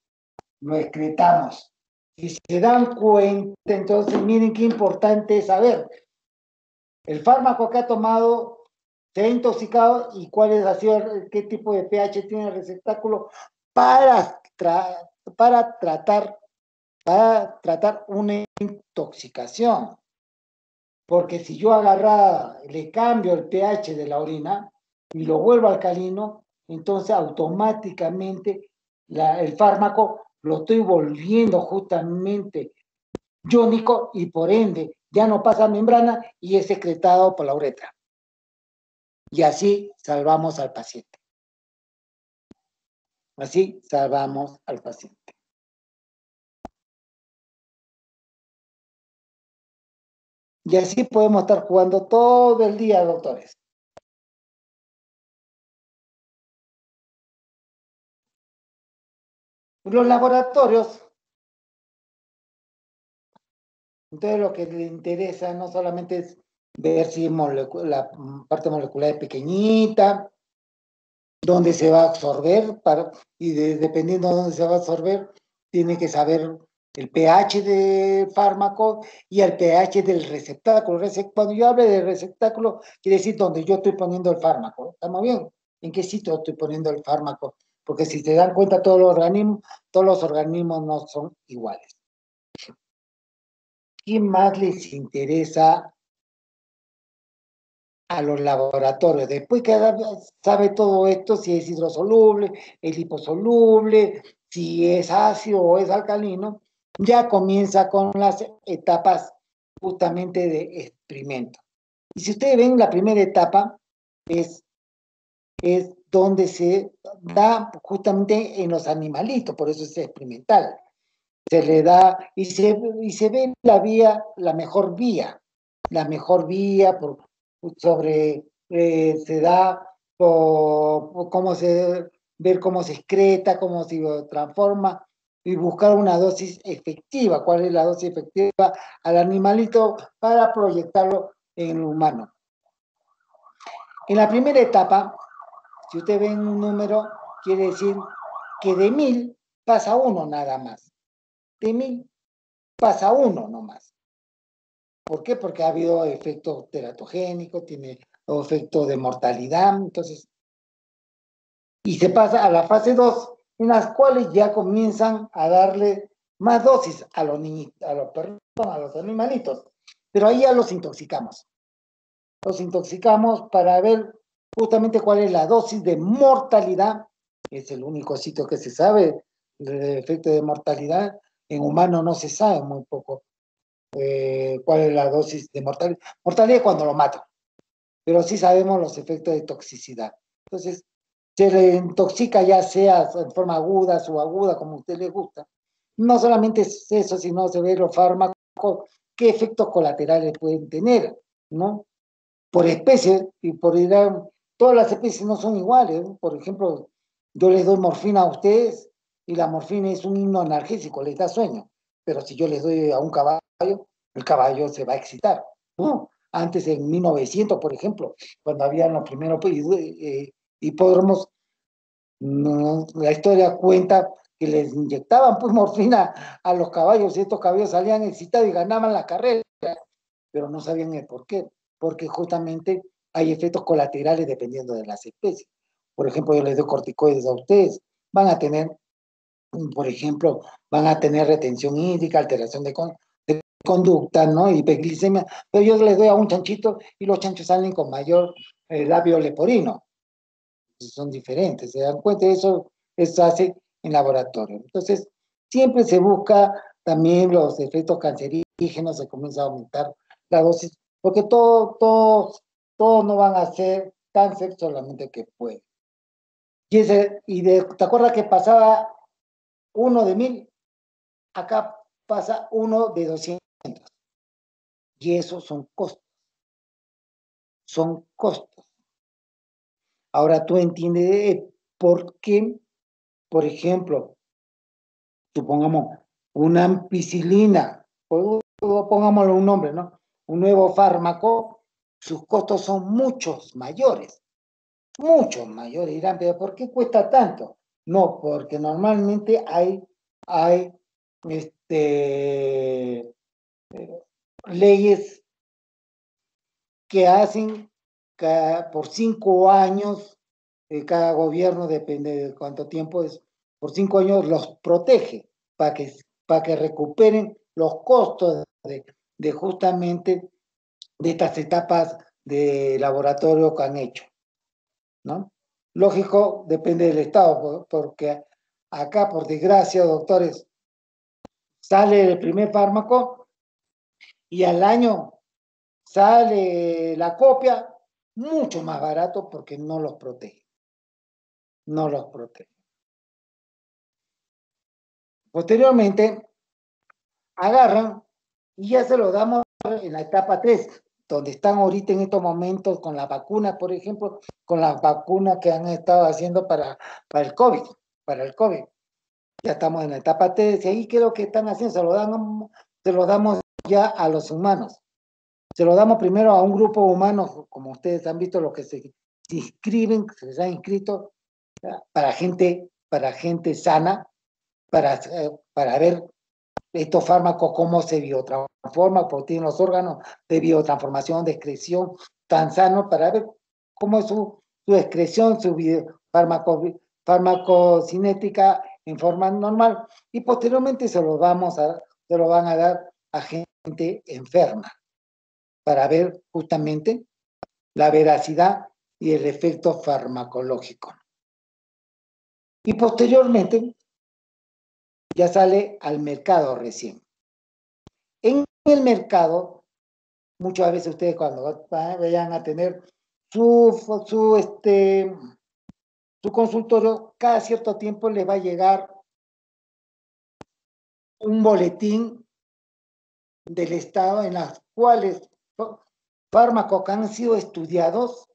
lo excretamos. Si se dan cuenta, entonces miren qué importante es saber. El fármaco que ha tomado se ha intoxicado y cuál es qué tipo de pH tiene el receptáculo para, para tratar para tratar una intoxicación. Porque si yo agarrada, le cambio el pH de la orina y lo vuelvo alcalino, entonces automáticamente el fármaco lo estoy volviendo justamente iónico y por ende ya no pasa membrana y es secretado por la uretra. Y así salvamos al paciente. Así salvamos al paciente. Y así podemos estar jugando todo el día, doctores. Los laboratorios, entonces lo que le interesa no solamente es ver si la parte molecular es pequeñita, dónde se va a absorber, para, y dependiendo de dónde se va a absorber, tiene que saber el pH del fármaco y el pH del receptáculo. Cuando yo hablo de receptáculo, quiere decir donde yo estoy poniendo el fármaco. ¿Estamos bien? ¿En qué sitio estoy poniendo el fármaco? Porque si se dan cuenta, todos los organismos, todos los organismos no son iguales. ¿Qué más les interesa a los laboratorios? Después que sabe todo esto, si es hidrosoluble, es liposoluble, si es ácido o es alcalino, ya comienza con las etapas justamente de experimento. Y si ustedes ven, la primera etapa es, es donde se da justamente en los animalitos, por eso es experimental. Se le da y se, y se ve la vía, la mejor vía, la mejor vía por, sobre, eh, se da por, cómo se, ver cómo se excreta, cómo se transforma, y buscar una dosis efectiva. ¿Cuál es la dosis efectiva al animalito para proyectarlo en el humano? En la primera etapa, si usted ve un número, quiere decir que de mil pasa uno nada más. De mil pasa uno nomás. ¿Por qué? Porque ha habido efecto teratogénico, tiene efecto de mortalidad, entonces. Y se pasa a la fase 2, en las cuales ya comienzan a darle más dosis a los niñitos, a los perros, a los animalitos. Pero ahí ya los intoxicamos. Los intoxicamos para ver justamente cuál es la dosis de mortalidad. Es el único sitio que se sabe del efecto de mortalidad. En humano no se sabe muy poco eh, cuál es la dosis de mortalidad. Mortalidad es cuando lo matan, pero sí sabemos los efectos de toxicidad. Entonces, se le intoxica ya sea en forma aguda, subaguda, como a usted le gusta. No solamente es eso, sino se ve los fármacos, qué efectos colaterales pueden tener, ¿no? Por especie y por todas las especies no son iguales. Por ejemplo, yo les doy morfina a ustedes y la morfina es un himno analgésico, les da sueño. Pero si yo les doy a un caballo, el caballo se va a excitar. Antes, en 1900, por ejemplo, cuando habían los primeros eh, hipódromos, la historia cuenta que les inyectaban pues morfina a los caballos y estos caballos salían excitados y ganaban la carrera, pero no sabían el por qué, porque justamente hay efectos colaterales dependiendo de las especies. Por ejemplo, yo les doy corticoides a ustedes, van a tener, por ejemplo, van a tener retención hídrica, alteración de, conducta, ¿no? Hiperglicemia, pero yo les doy a un chanchito y los chanchos salen con mayor eh, labio leporino son diferentes, se dan cuenta, eso, eso hace en laboratorio. Entonces, siempre se busca también los efectos cancerígenos, se comienza a aumentar la dosis, porque todos todo, todo no van a ser cáncer solamente que puede. Y, de, ¿te acuerdas que pasaba uno de mil? Acá pasa uno de doscientos. Y esos son costos. Son costos. Ahora tú entiendes por qué, por ejemplo, supongamos una ampicilina, pongámosle un nombre, ¿no? Un nuevo fármaco, sus costos son muchos mayores, muchos mayores. Dirán, pero ¿por qué cuesta tanto? No, porque normalmente hay, hay este, eh, leyes que hacen por cinco años, eh, cada gobierno, depende de cuánto tiempo es, por cinco años los protege para que, para que recuperen los costos de, de justamente de estas etapas de laboratorio que han hecho. ¿no? Lógico, depende del Estado, porque acá, por desgracia, doctores, sale el primer fármaco y al año sale la copia mucho más barato porque no los protege. No los protege. Posteriormente, agarran y ya se lo damos en la etapa 3, donde están ahorita en estos momentos con la vacuna, por ejemplo, con las vacunas que han estado haciendo para, para el COVID, para el COVID. Ya estamos en la etapa 3 y ahí lo que están haciendo, se lo, dan, se lo damos ya a los humanos. Se lo damos primero a un grupo humano, como ustedes han visto, los que se inscriben, se les ha inscrito, para gente, para gente sana, para, eh, para ver estos fármacos cómo se biotransforman, porque tienen los órganos de biotransformación, de excreción tan sanos, para ver cómo es su, su excreción, su fármaco, farmacocinética en forma normal, y posteriormente se lo, vamos a, se lo van a dar a gente enferma para ver justamente la veracidad y el efecto farmacológico. Y posteriormente ya sale al mercado recién. En el mercado, muchas veces ustedes cuando vayan a tener su, su, este, su consultorio, cada cierto tiempo les va a llegar un boletín del Estado en las cuales fármacos que han sido estudiados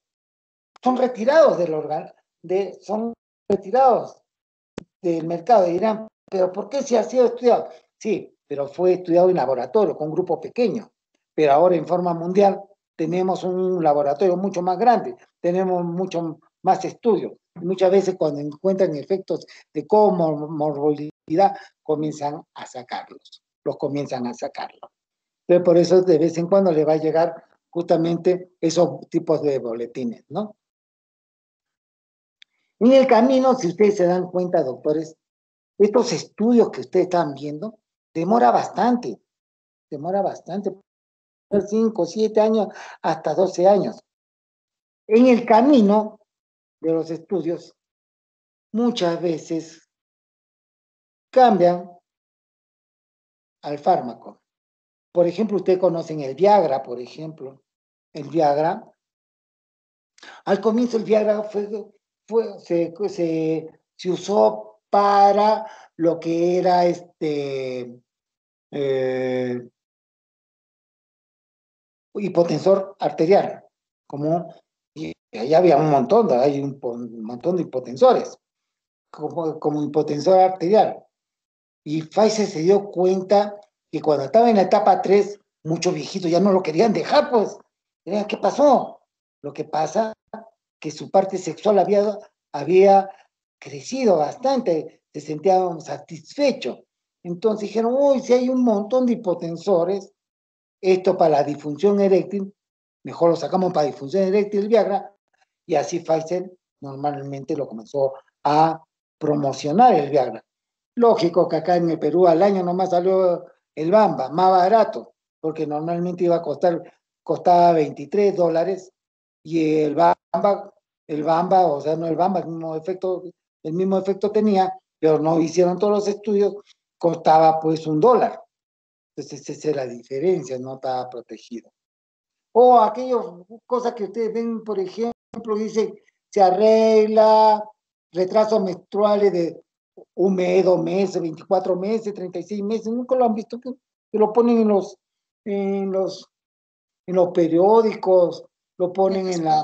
son retirados del órgano, de, son retirados del mercado. Dirán, pero ¿por qué se ha sido estudiado? Sí, pero fue estudiado en laboratorio, con un grupo pequeño. Pero ahora en forma mundial tenemos un laboratorio mucho más grande, tenemos mucho más estudios. Muchas veces cuando encuentran efectos de comorbilidad, comienzan a sacarlos, los comienzan a sacarlos. Pero por eso de vez en cuando le va a llegar justamente esos tipos de boletines, ¿no? En el camino, si ustedes se dan cuenta, doctores, estos estudios que ustedes están viendo, demora bastante, demora bastante, 5, 7 años, hasta 12 años. En el camino de los estudios, muchas veces cambian al fármaco. Por ejemplo, ustedes conocen el Viagra, por ejemplo. El Viagra. Al comienzo el Viagra fue, fue, se, se, se usó para lo que era este eh, hipotensor arterial, como y ahí había un montón, hay un, montón de hipotensores, como, como hipotensor arterial. Y Pfizer se dio cuenta que cuando estaba en la etapa 3, muchos viejitos ya no lo querían dejar, pues. ¿Qué pasó? Lo que pasa que su parte sexual había, había crecido bastante, se sentían satisfechos. Entonces dijeron, uy, si hay un montón de hipotensores, esto para la disfunción eréctil, mejor lo sacamos para disfunción eréctil Viagra, y así Pfizer normalmente lo comenzó a promocionar el Viagra. Lógico que acá en el Perú al año nomás salió el Bamba, más barato, porque normalmente iba a costar, costaba 23 dólares, y el Bamba el Bamba, o sea, no el Bamba, el mismo efecto, el mismo efecto tenía, pero no hicieron todos los estudios, costaba pues un dólar. Entonces esa es la diferencia, no estaba protegido. O aquellas cosas que ustedes ven, por ejemplo, dice, se arregla retrasos menstruales de un mes, dos meses, 24 meses, 36 meses, nunca lo han visto que, lo ponen en los, en los, en los periódicos, lo ponen en la,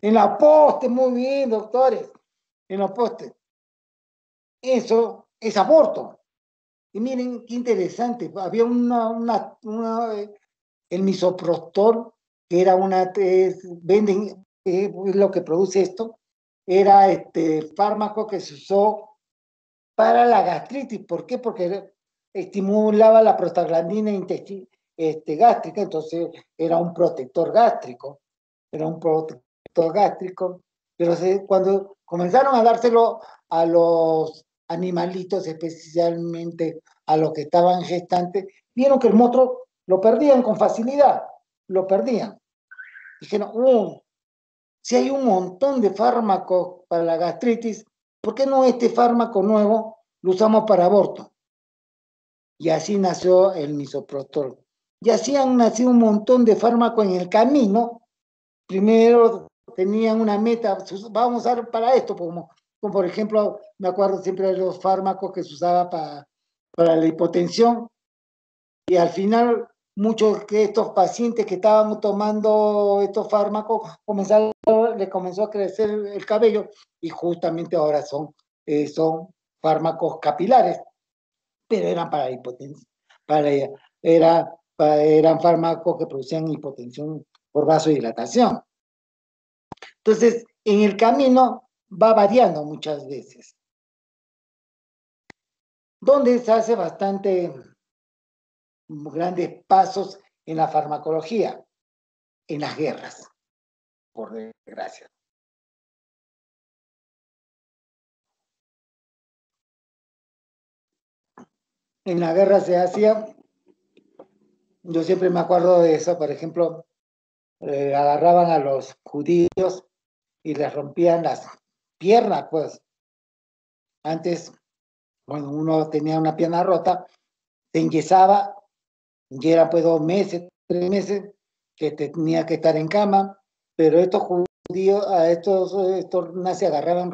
en la poste, muy bien, doctores. En la poste. Eso es aborto. Y miren qué interesante. Había una, una, el misoprostol, que era una, venden, es lo que produce esto, era este fármaco que se usó para la gastritis. ¿Por qué? Porque estimulaba la prostaglandina este, gástrica, entonces era un protector gástrico, era un protector gástrico, pero cuando comenzaron a dárselo a los animalitos, especialmente a los que estaban gestantes, vieron que el monstruo lo perdían con facilidad, lo perdían. Dijeron, oh, si hay un montón de fármacos para la gastritis, ¿por qué no este fármaco nuevo lo usamos para aborto? Y así nació el misoprostol. Y así han nacido un montón de fármacos en el camino. Primero tenían una meta, vamos a usar para esto, como, por ejemplo, me acuerdo siempre de los fármacos que se usaba para, para la hipotensión, y al final muchos de estos pacientes que estaban tomando estos fármacos comenzaron, les comenzó a crecer el cabello y justamente ahora son, eh, son fármacos capilares, pero eran para hipotensión, para, era, eran fármacos que producían hipotensión por vasodilatación. Entonces, en el camino va variando muchas veces. Donde se hace bastante grandes pasos en la farmacología, en las guerras, por desgracia. En la guerra se hacía, yo siempre me acuerdo de eso, por ejemplo, eh, agarraban a los judíos y les rompían las piernas, pues. Antes, cuando uno tenía una pierna rota, se enyesaba, y era pues dos meses, tres meses, que tenía que estar en cama, pero estos judíos, a estos, estos nazis agarraban,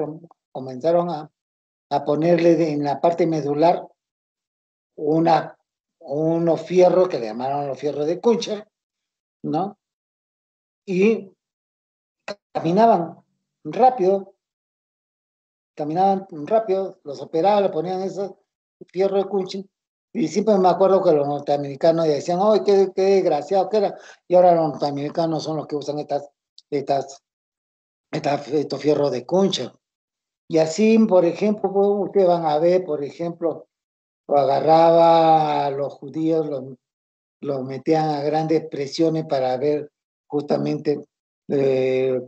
comenzaron a, a ponerle en la parte medular una, unos fierros que le llamaron los fierros de Kuncher, ¿no? Y caminaban rápido caminaban rápido, los operaban, le ponían esos fierro de cunchin, y siempre me acuerdo que los norteamericanos decían, ¡ay, qué, qué desgraciado que era! Y ahora los norteamericanos son los que usan estas, estas, estas estos fierros de concha. Y así, por ejemplo, ustedes van a ver, por ejemplo, agarraba a los judíos, los, los metían a grandes presiones para ver justamente eh,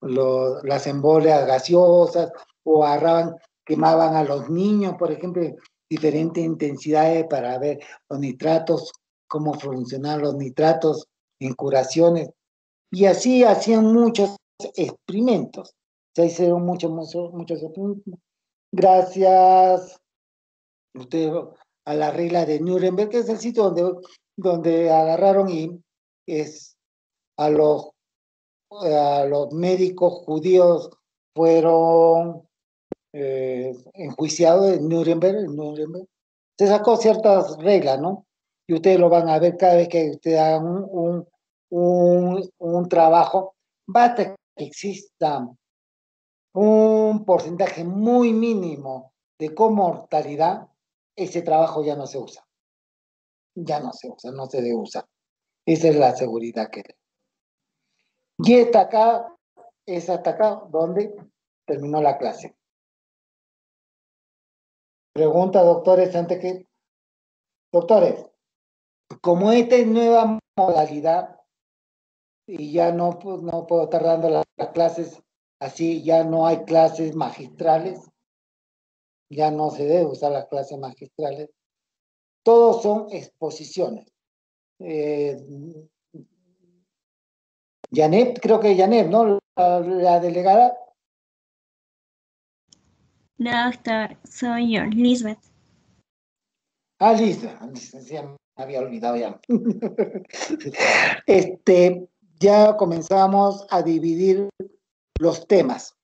las embolias gaseosas o agarraban, quemaban a los niños, por ejemplo, diferentes intensidades para ver los nitratos, cómo funcionan los nitratos en curaciones. Y así hacían muchos experimentos. Se hicieron muchos, muchos, muchos experimentos. Gracias usted, a la regla de Nuremberg, que es el sitio donde, donde agarraron y es a los, a los médicos judíos fueron eh, enjuiciado en Nuremberg, se sacó ciertas reglas, ¿no? Y ustedes lo van a ver cada vez que ustedes hagan un, un, un, trabajo, basta que exista un porcentaje muy mínimo de comortalidad, ese trabajo ya no se usa. Ya no se usa, no se debe usar. Esa es la seguridad que Y está acá, es hasta acá donde terminó la clase. Pregunta, doctores, antes que... Doctores, como esta es nueva modalidad y ya no, pues, no puedo estar dando las, clases así, ya no hay clases magistrales, ya no se debe usar las clases magistrales, todos son exposiciones. Eh, Janet, creo que Janet, ¿no? la delegada. Doctor, soy yo, Lisbeth. Ah, Lisbeth, ya me había olvidado ya. este, ya comenzamos a dividir los temas.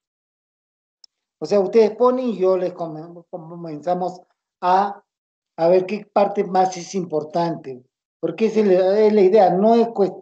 O sea, ustedes ponen y yo les comenzamos a, a ver qué parte más es importante. Porque esa es la, idea, no es cuestión